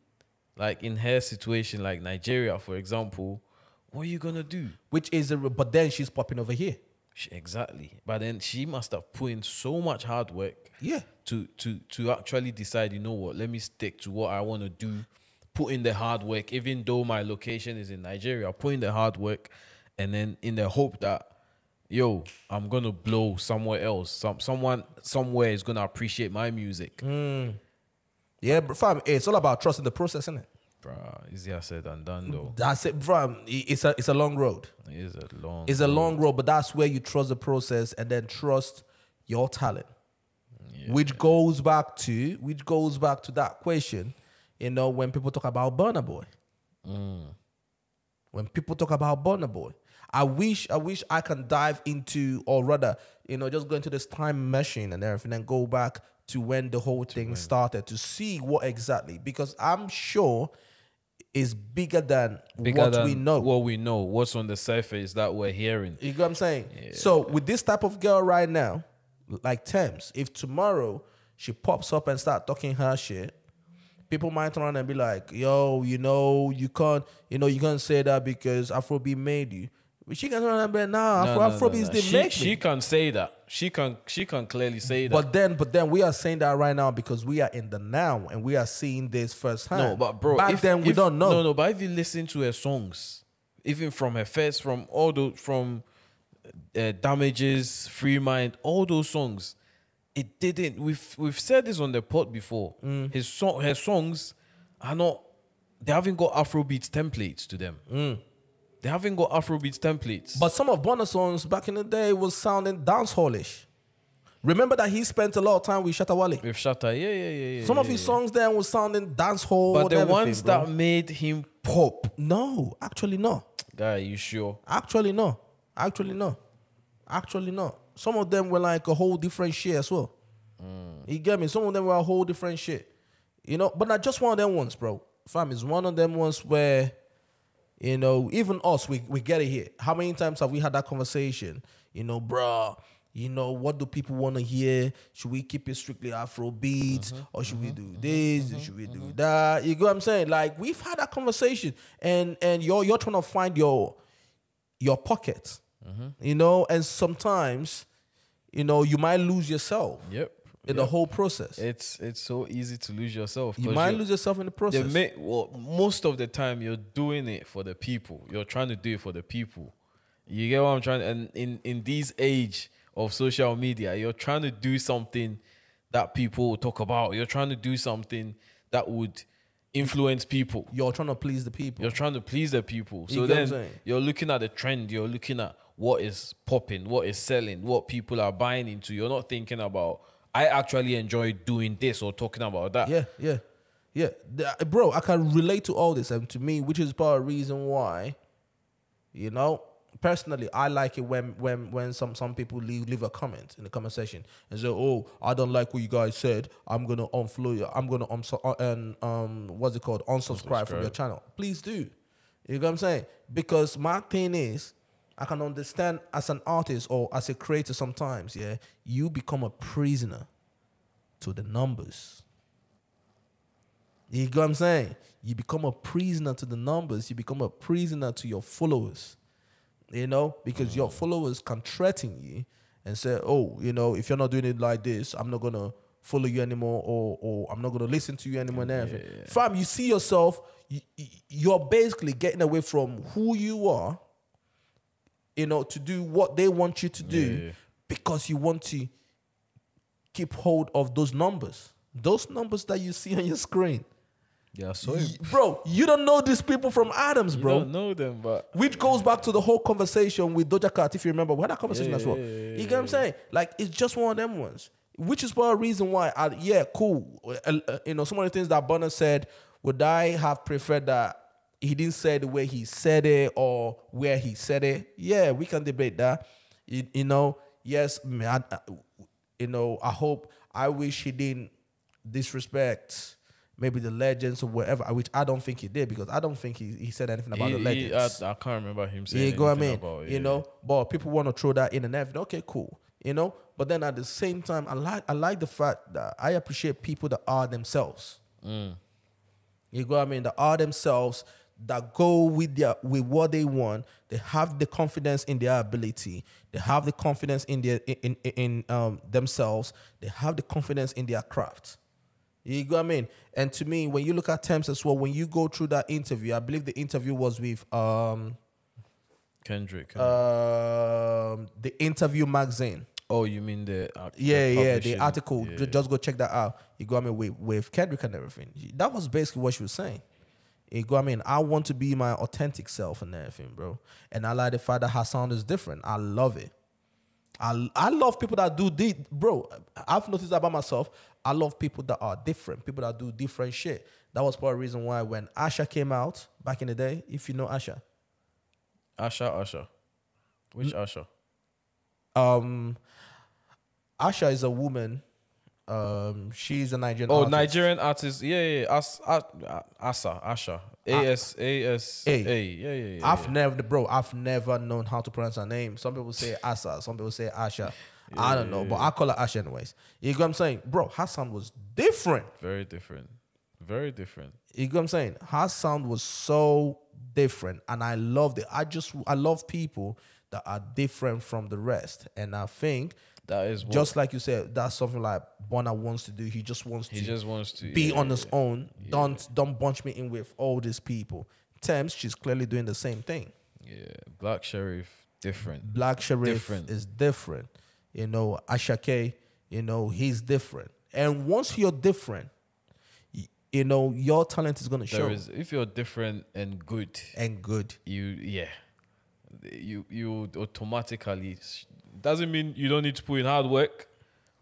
B: Like in her situation, like Nigeria, for example, what are you gonna do?
A: which is a, but then she's popping over here.
B: She, exactly. But then she must have put in so much hard work
A: Yeah.
B: to to to actually decide, you know what, let me stick to what I want to do, put in the hard work, even though my location is in Nigeria, put in the hard work, and then in the hope that, yo, I'm gonna blow somewhere else. Some someone somewhere is gonna appreciate my music.
A: Mm. Yeah, but fam, it's all about trusting the process, isn't it?
B: Bruh, easier said than done though.
A: That's it. I- It's a it's a long road.
B: It is a long.
A: It's a long road, but that's where you trust the process and then trust your talent. Which goes back to which goes back to that question, you know, when people talk about Burna Boy. Mm. When people talk about Burna Boy. I wish I wish I can dive into or rather, you know, just go into this time machine and everything and go back to when the whole thing started to see what exactly because I'm sure is bigger than
B: Bigger
A: what
B: than
A: we know.
B: What we know. What's on the surface that we're hearing.
A: You get what I'm saying? So with this type of girl right now, like Tems, if tomorrow she pops up and start talking her shit, people might turn around and be like, "Yo, you know, you can't, you know, you can't say that because Afrobeat made you." But she can turn around and be like, "Nah,
B: No,
A: Afro,
B: no, no,
A: Afrobeats
B: no.
A: didn't
B: She,
A: make
B: she
A: me."
B: can say that. She can she can clearly say that.
A: But then, but then we are saying that right now because we are in the now and we are seeing this firsthand.
B: No, but bro,
A: back
B: if-
A: then we
B: if-
A: don't know.
B: No, no, but if you listen to her songs, even from her first, from all those, from uh, damages, free mind, all those songs, it didn't. We've we've said this on the pod before.
A: Mm.
B: His song, her songs are not. They haven't got Afrobeats templates to them. They haven't got Afrobeat templates.
A: Mm. But some of Burna songs back in the day was sounding dancehallish. Remember that he spent a lot of time with Shatta Shatawale.
B: with Shatta, yeah, yeah, yeah, yeah.
A: Some of his
B: yeah.
A: songs then was sounding dancehall.
B: but the ones
A: bro.
B: that made him pop,
A: no, actually no,
B: guy, you sure?
A: actually no, actually no, actually no. Some of them were like a whole different shit as well. You get me? Some of them were a whole different shit. You know, but not just one of them ones, bro. Fam, it's one of them ones where, you know, even us, we, we get it here. How many times have we had that conversation? You know, bruh, you know, what do people want to hear? Should we keep it strictly Afro beats? Mm-hmm. Or should we mm-hmm. do mm-hmm. this? Should we do that? You what I'm saying? Like we've had that conversation and and you're you're trying to find your your pocket. You know, and sometimes, you know, you might lose yourself
B: Yep.
A: In the whole process.
B: It's it's so easy to lose yourself.
A: You might lose yourself in the process.
B: well, most of the time you're doing it for the people. You're trying to do it for the people. You get what I'm trying. To, And in in this age of social media, you're trying to do something that people will talk about. You're trying to do something that would influence people.
A: you're trying to please the people.
B: You're trying to please the people. So
A: get
B: then you're looking at the trend. You're looking at what is popping, what is selling, what people are buying into. You're not thinking about. I actually enjoy doing this or talking about that.
A: Yeah, yeah, yeah. The- bro, I can relate to all this, and to me, which is part of the reason why, you know, personally, I like it when when when some some people leave leave a comment in the comment section and say, "Oh, I don't like what you guys said. I'm gonna unfollow you. I'm gonna um and um what's it called unsubscribe from your channel. Please do. You know what I'm saying? Because my thing is, I can understand as an artist or as a creator sometimes, yeah, you become a prisoner to the numbers. You get what I'm saying? You become a prisoner to the numbers. You become a prisoner to your followers. You know, because your followers can threaten you and say, "Oh, you know, if you're not doing it like this, I'm not gonna follow you anymore, or or I'm not gonna listen to you anymore." And everything. Fam, you see yourself, you, you- you're basically getting away from who you are. You know, to do what they want you to do
B: Yeah.
A: because you want to keep hold of those numbers. Those numbers that you see on your screen.
B: Yeah, so
A: bro, you don't know these people from Adams,
B: you
A: bro.
B: don't know them, but
A: Which goes back to the whole conversation with Doja Cat, if you remember. We had that conversation
B: Yeah,
A: as well.
B: yeah, yeah,
A: you get what I'm saying? Like, it's just one of them ones. Which is part of the reason why, I, yeah, cool. Uh, uh, you know, some of the things that Burna said, would I have preferred that he didn't say the way he said it or where he said it? Yeah, we can debate that. You, you know, yes, man, I- you know, I hope, I wish he didn't disrespect maybe the legends or whatever, which I don't think he did because I don't think he, he said anything about
B: he,
A: the
B: he-
A: legends.
B: I, I can't remember him saying.
A: You go, I
B: anything
A: mean,
B: about it,
A: you know, but people want to throw that in and everything. Okay, cool, you know. But then at the same time, I like I like the fact that I appreciate people that are themselves.
B: Mm.
A: You go, I mean, that are themselves that go with their with what they want. They have the confidence in their ability. They have the confidence in their in in, in um, themselves. They have the confidence in their craft. You go, I mean, and to me, when you look at Tems as well, when you go through that interview, I believe the interview was with um
B: Kendrick.
A: Um, the interview magazine.
B: oh, you mean the uh,
A: Yeah, yeah, the article.
B: yeah,
A: Just go check that out. You got me with with Kendrick and everything. That was basically what she was saying. You got me. I want to be my authentic self and everything, bro. And I like the fact that her sound is different. I love it. I I love people that do the bro. I've noticed that about myself. I love people that are different. People that do different shit. That was part of the reason why when Asha came out back in the day, if you know Asha,
B: Asha, Asha. Which Asha?
A: um, Asha is a woman. Um, she's a Nigerian.
B: Oh,
A: artist.
B: Nigerian artist. Yeah, yeah. yeah. As, As, Asa, Asha. A S A S A. Yeah, yeah, yeah.
A: I've never, bro. I've never known how to pronounce her name. Some people say Asa. Some people say Asha. I don't know, but I call her Asha anyways. You get what I'm saying, bro? Her sound was different.
B: Very different. Very different.
A: You get what I'm saying? Her sound was so different, and I loved it. I just, I love people that are different from the rest, and I think
B: That is what
A: just like you said, that's something like Burna wants to do. He just wants
B: he
A: to
B: just wants to
A: be
B: yeah,
A: on his
B: yeah.
A: own. Don't don't bunch me in with all these people. Tems, she's clearly doing the same thing.
B: Yeah, Black Sherif, different.
A: Black Sherif
B: Different.
A: is different. You know, Asake, you know, he's different. And once you're different, you know, your talent is gonna show.
B: There is if you're different and good,
A: and good.
B: you yeah, you you automatically doesn't mean you don't need to put in hard work,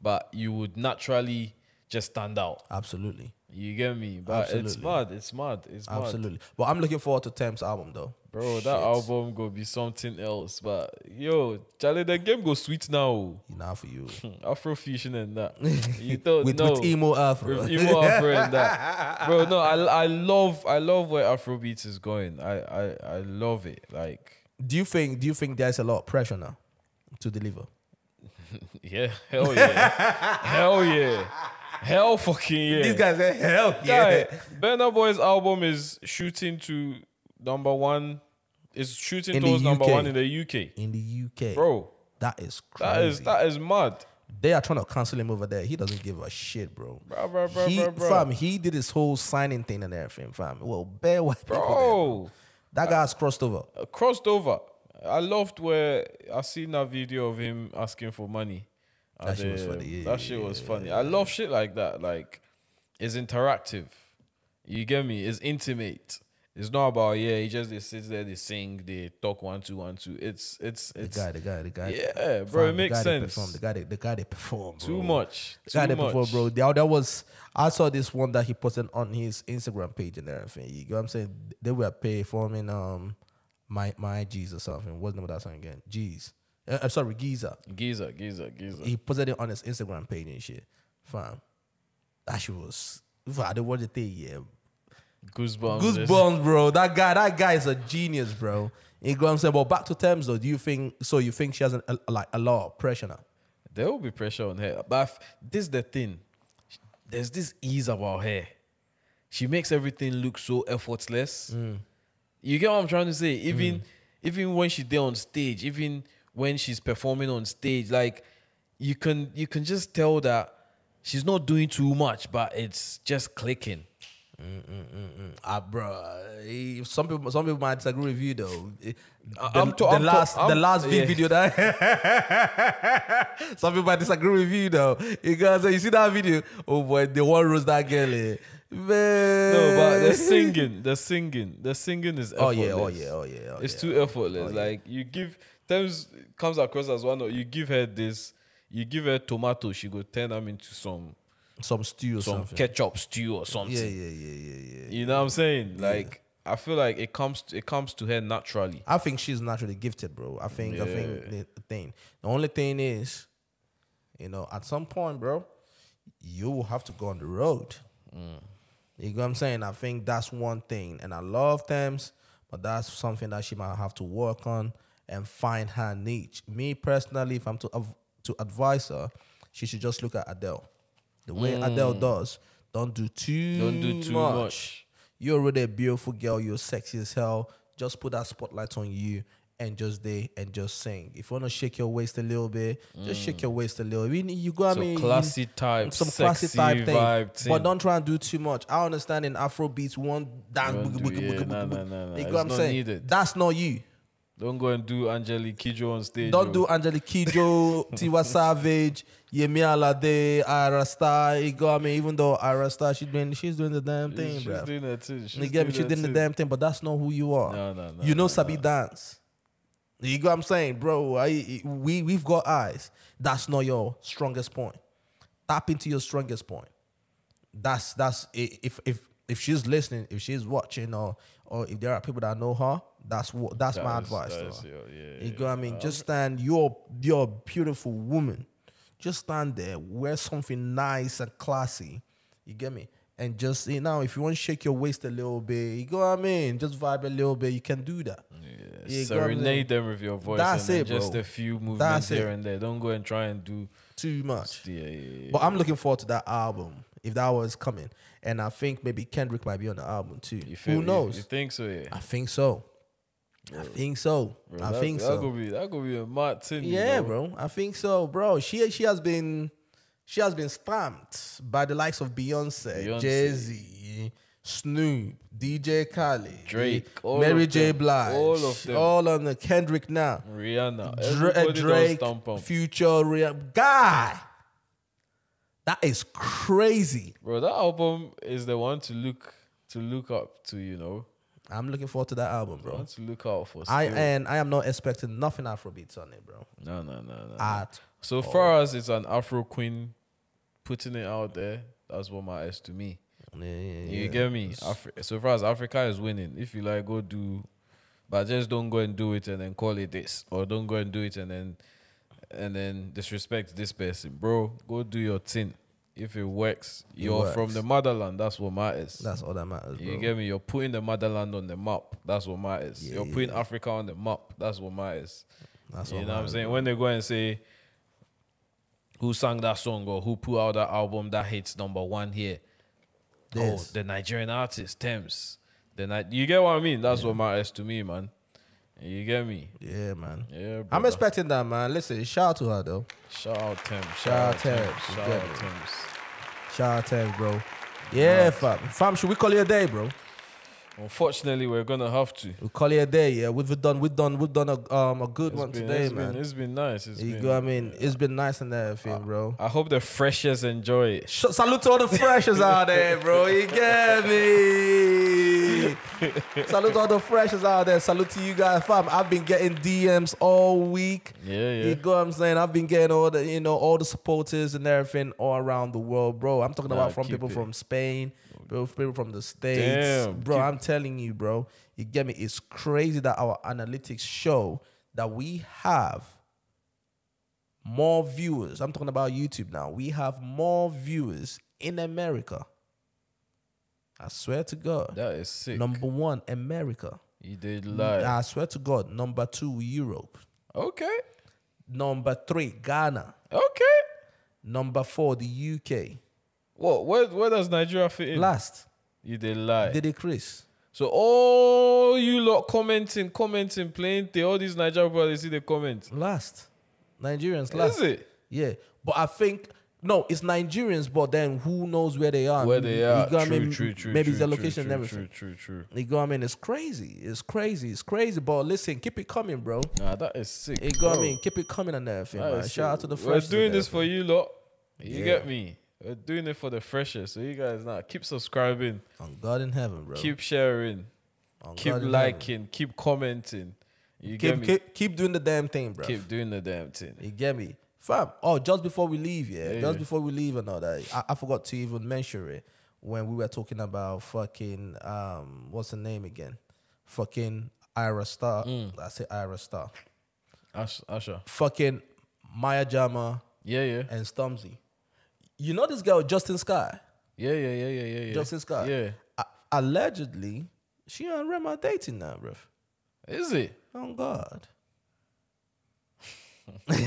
B: but you would naturally just stand out.
A: Absolutely.
B: You get me? But it's mad. It's mad. It's mad.
A: Absolutely. But I'm looking forward to Tems album though.
B: Bro, that album gonna be something else. But yo, Charlie, the game go sweet now.
A: Now for you.
B: Afro fusion and that. You don't
A: with,
B: know.
A: with emo afro.
B: With emo Afro and that. Bro, no, I, I love I love where Afrobeats is going. I, I, I love it. Like,
A: do you think do you think there's a lot of pressure now to deliver?
B: yeah, hell yeah. hell yeah. Hell fucking yeah.
A: These guys say hell
B: Guy, Burna Boy's album is shooting to number one. Is shooting
A: In
B: towards number one in the UK.
A: In the UK.
B: Bro,
A: That is crazy.
B: that is that is mad.
A: They are trying to cancel him over there. He doesn't give a shit, bro.
B: Bro, bro, bro,
A: he,
B: bro, bro.
A: Fam, he did his whole signing thing and everything, fam. Well, bare white people. there,
B: Bro.
A: That guy's crossed over.
B: uh, crossed over. I loved where I seen that video of him asking for money.
A: That
B: at
A: shit was funny. Yeah,
B: that shit was funny. I love shit like that. Like, it's interactive. You get me? It's intimate. It's not about yeah. He just they sit there, they sing, they talk one two one two. It's it's
A: The
B: it's
A: guy, the guy, the guy.
B: yeah, bro. it makes
A: the guy
B: sense.
A: perform, the guy, they, the guy they perform. Bro.
B: Too much.
A: The guy
B: Too
A: they
B: much.
A: perform, bro. The other was I saw this one that he posted on his Instagram page and everything. You know what I'm saying? They were performing um my my G's or something. What's the name of that song again? G's. Uh, I'm sorry, Giza.
B: Giza, Giza, Giza.
A: He posted it on his Instagram page and shit. Fam. That shit was I don't want to think, yeah.
B: Goosebumps.
A: Goosebumps, bro. That guy, that guy is a genius, bro. You know what I'm saying? But back to Tems though, do you think so you think she has an, a, like a lot of pressure now?
B: There will be pressure on her. But this is the thing. There's this ease about her. She makes everything look so effortless. You get what I'm trying to say? Even even when she's there on stage, even when she's performing on stage, like you can you can just tell that she's not doing too much, but it's just clicking.
A: Ah, bro. eh, Some people, some people might disagree with you though. Eh,
B: I-
A: The,
B: I'm to-
A: the
B: I'm
A: last, the
B: I'm-
A: last
B: yeah.
A: video that some people might disagree with you though. You guys, you see that video? Oh boy, they want roast that girl. Eh. Man.
B: No, but the singing, the singing, the singing is
A: Oh, oh
B: effortless.
A: yeah, oh yeah, oh yeah. Oh,
B: it's
A: yeah.
B: too effortless. Like you give times comes across as one. of You give her this. You give her tomato. She go turn them into some
A: some stew or
B: some
A: something.
B: ketchup stew or something.
A: yeah, yeah, yeah, yeah, yeah.
B: You know what I'm saying? Like I feel like it comes to, it comes to her naturally.
A: I think she's naturally gifted, bro. I think I think the the thing. The only thing is, you know, at some point, bro, you will have to go on the road. Mm. You know what I'm saying? I think that's one thing. And I love Tems, but that's something that she might have to work on and find her niche. Me personally, if I'm to to advise her, she should just look at Adele. The way mm. Adele does, don't do too
B: Don't do too much.
A: You're already a beautiful girl. You're sexy as hell. Just put that spotlight on you and just day and just sing. If you wanna shake your waist a little bit, just shake your waist a little. You, you got
B: So
A: me
B: classy type,
A: some classy type thing,
B: vibe thing.
A: but don't try and do too much. I understand in Afro beats, one dance. You know what I'm saying?
B: needed.
A: That's not you.
B: Don't go and do Angelique Kidjo on stage.
A: Don't
B: yo.
A: do Angelique Kidjo, Tiwa Savage, Yemi Alade, Ayra Starr. You got me. Even though Ayra Starr, she's doing she's doing the damn thing,
B: She's
A: bro.
B: doing that too. She's
A: get me? She's doing the damn thing, but that's not who you are.
B: No, no, no.
A: you know
B: no,
A: Sabi
B: no.
A: dance. You got what I'm saying, bro? I, we we've got eyes. That's not your strongest point. Tap into your strongest point. That's that's if if if she's listening, if she's watching, or or if there are people that know her, that's what that's my
B: That is-
A: advice.
B: that
A: to
B: is
A: her.
B: your- yeah,
A: You
B: yeah.
A: go, I mean, just stand. You're you're a beautiful woman. Just stand there, wear something nice and classy. You get me? And just you know, if you want to shake your waist a little bit, you go. I mean, just vibe a little bit. You can do that.
B: Yeah,
A: You me.
B: serenade them with your voice.
A: That's it,
B: Just
A: bro.
B: a few movements
A: That's
B: here
A: it.
B: and there. Don't go and try and do.
A: Too much.
B: Yeah, yeah, yeah.
A: But I'm looking forward to that album if that was coming, and I think maybe Kendrick might be on the album too.
B: You feel,
A: Who knows?
B: You, think so? Yeah.
A: I think so. I think so.
B: Bro,
A: I
B: that,
A: think
B: that
A: so.
B: Could be, that could be a you
A: Yeah,
B: know?
A: bro. I think so, bro. She she has been she has been stamped by the likes of Beyonce,
B: Beyonce.
A: Jay Z, Snoop, DJ Khaled,
B: Drake, all
A: Mary J. Blige,
B: All of them.
A: all on the Kendrick now,
B: Rihanna.
A: Dra-
B: Drake,
A: Drake,
B: stomp on.
A: Future, Rih- guy. That is crazy.
B: Bro, that album is the one to look to look up to. You know,
A: I'm looking forward to that album, bro.
B: one to look out for.
A: I
B: still.
A: and I am not expecting nothing Afrobeats on it, bro.
B: no, no, no, no.
A: At
B: So far as it's an Afro queen putting it out there, that's what matters to me.
A: yeah, yeah,
B: You
A: yeah.
B: get me? Afri- so far as Africa is winning, if you like, go do, but just don't go and do it and then call it this, or don't go and do it and then and then disrespect this person, bro. Go do your thing. If it works,
A: It
B: you're from the motherland. That's what matters.
A: That's all that matters, bro.
B: you get me? You're putting the motherland on the map. That's what matters. You're putting. Africa on the map. That's what matters.
A: That's
B: you
A: all
B: know what I'm saying?
A: bro.
B: When they go and say who sang that song or who put out that album that hits number one here.
A: This.
B: Oh, the Nigerian artist, Tems. The Ni- you get what I mean? That's what matters to me, man. You get me?
A: Yeah, man.
B: Yeah,
A: I'm expecting that, man. Listen, shout out to her though.
B: Shout out Tems.
A: Shout out Tems,
B: Shout
A: you
B: out? Tems.
A: Shout out her, bro. Yeah, fam. Fam, should we call it a day, bro?
B: Unfortunately, we're gonna have to.
A: We call it a day. Yeah, we've done, we've done, we've done a um a good
B: It's
A: one
B: been,
A: today,
B: it's
A: man.
B: Been, it's been nice. It's
A: you
B: been,
A: go. I mean, it's been nice and everything, bro.
B: I hope the freshers enjoy it.
A: Sh- salute to all the freshers out there, bro. You get me? Salute to all the freshers out there. Salute to you guys, fam. I've been getting DMs all week.
B: Yeah, yeah.
A: You go, I'm saying I've been getting all the, you know, all the supporters and everything all around the world, bro. I'm talking
B: Nah,
A: about from people
B: it.
A: from Spain, bro, people from the states,
B: Damn,
A: bro. I'm telling you, bro. You get me? It's crazy that our analytics show that we have more viewers. I'm talking about YouTube now. We have more viewers in America. I swear to God.
B: That is sick.
A: Number one, America.
B: you did lie.
A: I swear to God. Number two, Europe.
B: Okay.
A: Number three, Ghana.
B: Okay.
A: Number four, the UK.
B: What? Where? Where does Nigeria fit in?
A: Last,
B: You did lie.
A: Diddy Chris.
B: So all you lot commenting, commenting, playing, the all these Nigerian people they see the comments.
A: Last. Nigerians last.
B: Is it?
A: Yeah. But I think no, it's Nigerians, but then who knows where they are?
B: Where they are?
A: You got what I
B: true,
A: mean?
B: true, true.
A: Maybe
B: true,
A: it's the location
B: true,
A: and everything.
B: True, true, true.
A: You go, I mean, it's crazy. It's crazy. It's crazy. But listen, keep it coming, bro.
B: Nah, that is sick.
A: You go, I mean, keep it coming and everything,
B: That
A: man.
B: is
A: Shout out to the
B: We're
A: fresh.
B: doing this for you lot. You
A: Yeah.
B: get me? We're doing it for the freshers. So you guys now keep subscribing,
A: on God in heaven, bro.
B: keep sharing,
A: On
B: keep
A: God in
B: liking, keep commenting. You get me?
A: Keep, keep keep doing the damn thing, bro.
B: Keep doing the damn thing.
A: You get me? Fam. Oh, just before we leave, yeah.
B: Yeah,
A: just before we leave and all that. I, I forgot to even mention it when we were talking about fucking um what's the name again? Fucking Ayra Starr.
B: Mm.
A: I say Ayra Starr.
B: Ash, Asha.
A: Fucking Maya Jama
B: Yeah, yeah.
A: and Stormzy. You know this girl, Justine Skye?
B: Yeah, yeah, yeah, yeah, yeah. yeah.
A: Justine Skye.
B: Yeah.
A: A- allegedly, she and Rema dating now, bruv.
B: Is it?
A: Oh God. I'm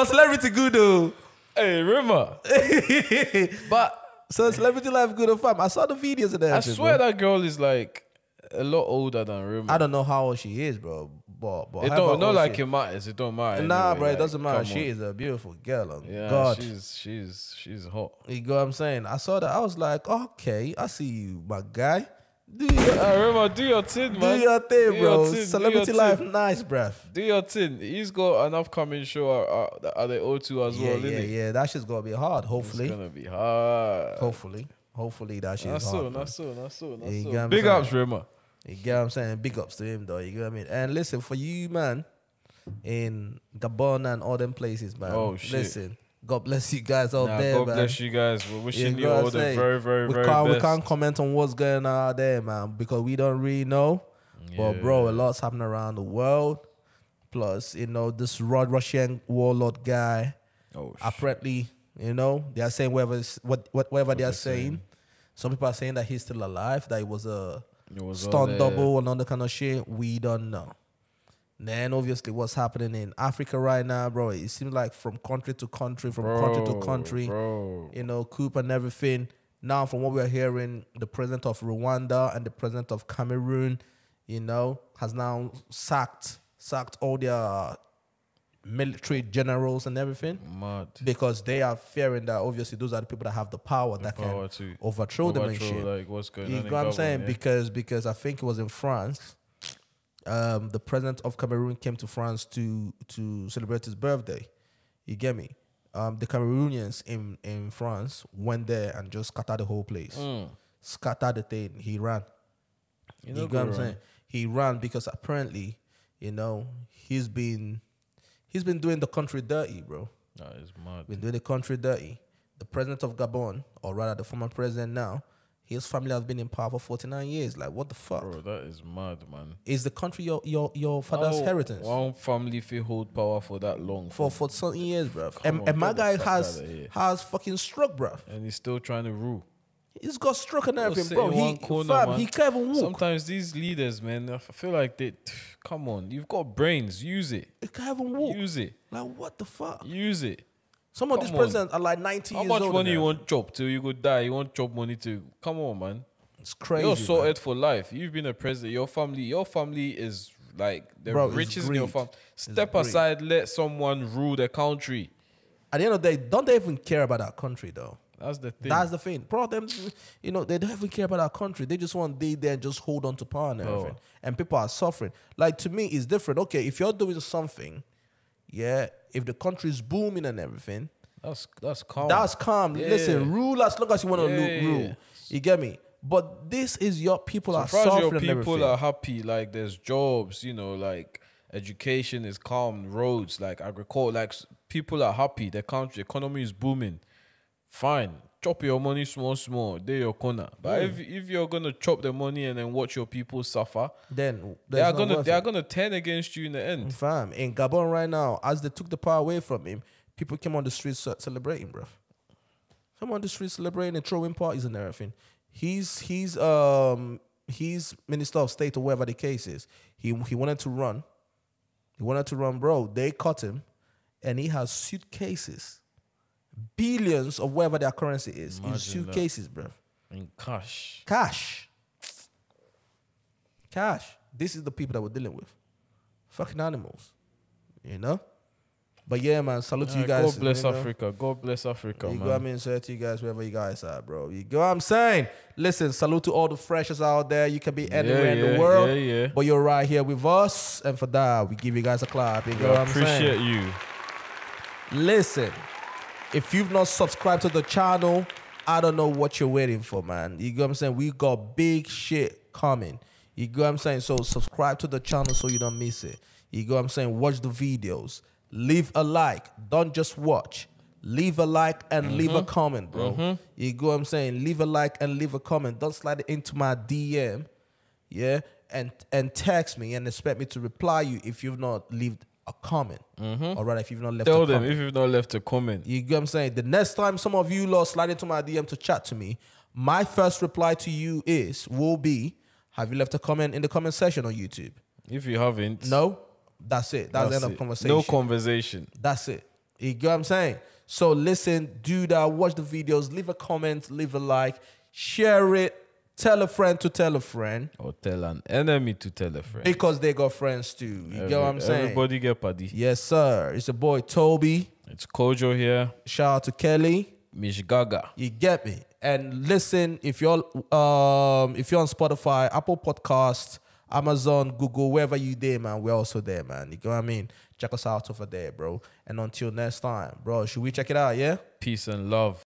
A: a celebrity good though.
B: Hey, Rema. but
A: So celebrity life good or fam. I saw the videos of that.
B: I swear
A: bro.
B: that girl is like a lot older than Rema.
A: I don't know how old she is, bro. But, but
B: it don't not like it matters. It don't matter.
A: Nah,
B: anyway,
A: bro, it
B: like,
A: doesn't matter. She
B: on.
A: is a beautiful girl. On
B: Yeah,
A: God.
B: she's she's she's hot.
A: You go I'm saying? I saw that. I was like, okay, I see you, my guy. Do your,
B: Ah, Rema, do your thing,
A: do
B: man.
A: your thing,
B: Do
A: bro.
B: your thing, do
A: Celebrity life, nice, bruv.
B: Do your thing. He's got an upcoming show at, at, at the O2 as
A: Yeah,
B: well,
A: yeah,
B: isn't it?
A: yeah. That shit's gonna be hard. Hopefully, it's
B: gonna be hard.
A: hopefully, hopefully that shit
B: Not
A: is
B: so,
A: hard. man.
B: not so, not so, not
A: Yeah, you
B: so.
A: get what I'm
B: Big ups, Rema.
A: You get what I'm saying? Big ups to him, though. You get what I mean? And listen, for you, man, in Gabon and all them places, man.
B: Oh, shit.
A: Listen, God bless you guys out
B: Nah,
A: there,
B: God
A: man.
B: bless you guys. We're wishing
A: You
B: you all the very, very,
A: we
B: very
A: can't,
B: best.
A: We can't comment on what's going on out there, man, because we don't really know. But bro, a lot's happening around the world. Plus, you know, this Rod Russian warlord guy.
B: Oh,
A: Apparently, you know, they are saying whatever what, what whatever they are saying.
B: saying.
A: Some people are saying that he's still alive. That it was a
B: it was all
A: stunt double and all that kind of shit. We don't know. Then obviously, what's happening in Africa right now, bro? It seems like from country to country, from country to country
B: Bro.
A: you know, coup and everything. Now, from what we're hearing, the president of Rwanda and the president of Cameroon, you know, has now sacked sacked all their military generals and everything
B: Mad.
A: because they are fearing that obviously those are the people that have the power that
B: power
A: can
B: to
A: overthrow them and shit.
B: like what's going
A: You
B: on.
A: know what I'm saying?
B: yeah?
A: Because because I think it was in France. Um, the president of Cameroon came to France to to celebrate his birthday. You get me? Um, the Cameroonians in in France went there and just scattered the whole place,
B: Mm.
A: scattered the thing. He ran.
B: You
A: You,
B: know,
A: what I'm saying? He ran because apparently, you know, he's been he's been doing the country dirty, bro.
B: That is mad.
A: Been doing the country dirty. The president of Gabon, or rather the former president now, his family has been in power for 49 years. Like, what the fuck?
B: Bro, that is mad, man.
A: Is the country your your your father's
B: How
A: inheritance
B: One family feel hold power for that long,
A: for for something years, bruv?
B: Come
A: And, and my guy has has fucking struck, bruv.
B: and he's still trying to rule.
A: He's got stroke and everything, bro. He
B: corner,
A: fam, he can't even walk.
B: Sometimes these leaders, man, I feel like they. Come on, you've got brains. Use it.
A: He can't even walk.
B: Use it.
A: Like what the fuck?
B: Use it.
A: Some of these
B: come on.
A: presidents are like 90
B: How
A: years
B: much money you want chop till you go die? You want chop money to come on, man.
A: It's crazy.
B: You're
A: man.
B: sorted for life. You've been a president. Your family, your family is like the
A: Bro,
B: richest in your family. Step
A: greed.
B: aside. Let someone rule the country.
A: At the end of the day, don't they even care about that country though?
B: That's the thing.
A: That's the thing. Bro, them, you know, they don't even care about our country. They just want they there and just hold on to power and everything. And people are suffering. Like to me, it's different. Okay, if you're doing something, yeah, if the country is booming and everything,
B: that's that's calm.
A: that's calm.
B: Yeah.
A: Listen, rule as long as you want to
B: Yeah.
A: rule. You get me? But this is your people are
B: so far
A: suffering
B: your people are happy, like there's jobs, you know, like education is calm, roads, like agriculture, like people are happy. The country economy is booming. Fine, chop your money small, small. They your corner. But if if you're gonna chop the money and then watch your people suffer,
A: then
B: they are gonna they
A: it.
B: are gonna turn against you in the end.
A: Fam, in Gabon right now, as they took the power away from him, people came on the streets celebrating, bruv. Come on the streets celebrating and throwing parties and everything. He's he's um he's minister of state or whatever the case is. He he wanted to run. He wanted to run, bro. They caught him, and he has suitcases, billions of whatever their currency is in
B: Imagine that.
A: suitcases, bruv.
B: In cash.
A: Cash. Cash. This is the people that we're dealing with. Fucking animals. You know? But yeah, man, salute to you guys.
B: God bless
A: you know?
B: Africa. God bless Africa,
A: You
B: man.
A: go, I mean, say to you guys wherever you guys are, bro. You go, I'm saying. Listen, salute to all the freshers out there. You can be anywhere in
B: yeah,
A: the world,
B: yeah, yeah.
A: but you're right here with us. And for that, we give you guys a clap. You
B: We
A: know what I'm saying?
B: appreciate you.
A: Listen, if you've not subscribed to the channel, I don't know what you're waiting for, man. You go what I'm saying? We got big shit coming. You go what I'm saying? So subscribe to the channel so you don't miss it. You go what I'm saying? Watch the videos. Leave a like. Don't just watch. Leave a like and leave a mm-hmm. comment, bro. Mm-hmm. You go what I'm saying? Leave a like and leave a comment. Don't slide it into my DM. Yeah. And and text me and expect me to reply you if you've not left a comment. Mm-hmm. Or rather, if you've not left
B: Tell
A: a
B: them
A: comment.
B: if you've not left a comment.
A: You get what I'm saying? The next time some of you lot slide into my DM to chat to me, my first reply to you is will be, have you left a comment in the comment section on YouTube?
B: If you haven't,
A: No? That's it. That's, the end of conversation.
B: No conversation.
A: That's it. You get what I'm saying? So listen, do that, watch the videos, leave a comment, leave a like, share it, tell a friend to tell a friend.
B: Or tell an enemy to tell a friend.
A: Because they got friends too. You get what I'm saying?
B: Everybody get paddy.
A: Yes, sir. It's your boy Tobe.
B: It's Kojo here.
A: Shout out to Kelly.
B: Mish Gaga.
A: You get me? And listen, if you're um if you're on Spotify, Apple Podcast, Amazon, Google, wherever you there, man, we're also there, man. You know what I mean? Check us out over there, bro. And until next time, bro, should we check it out? Yeah.
B: Peace and love.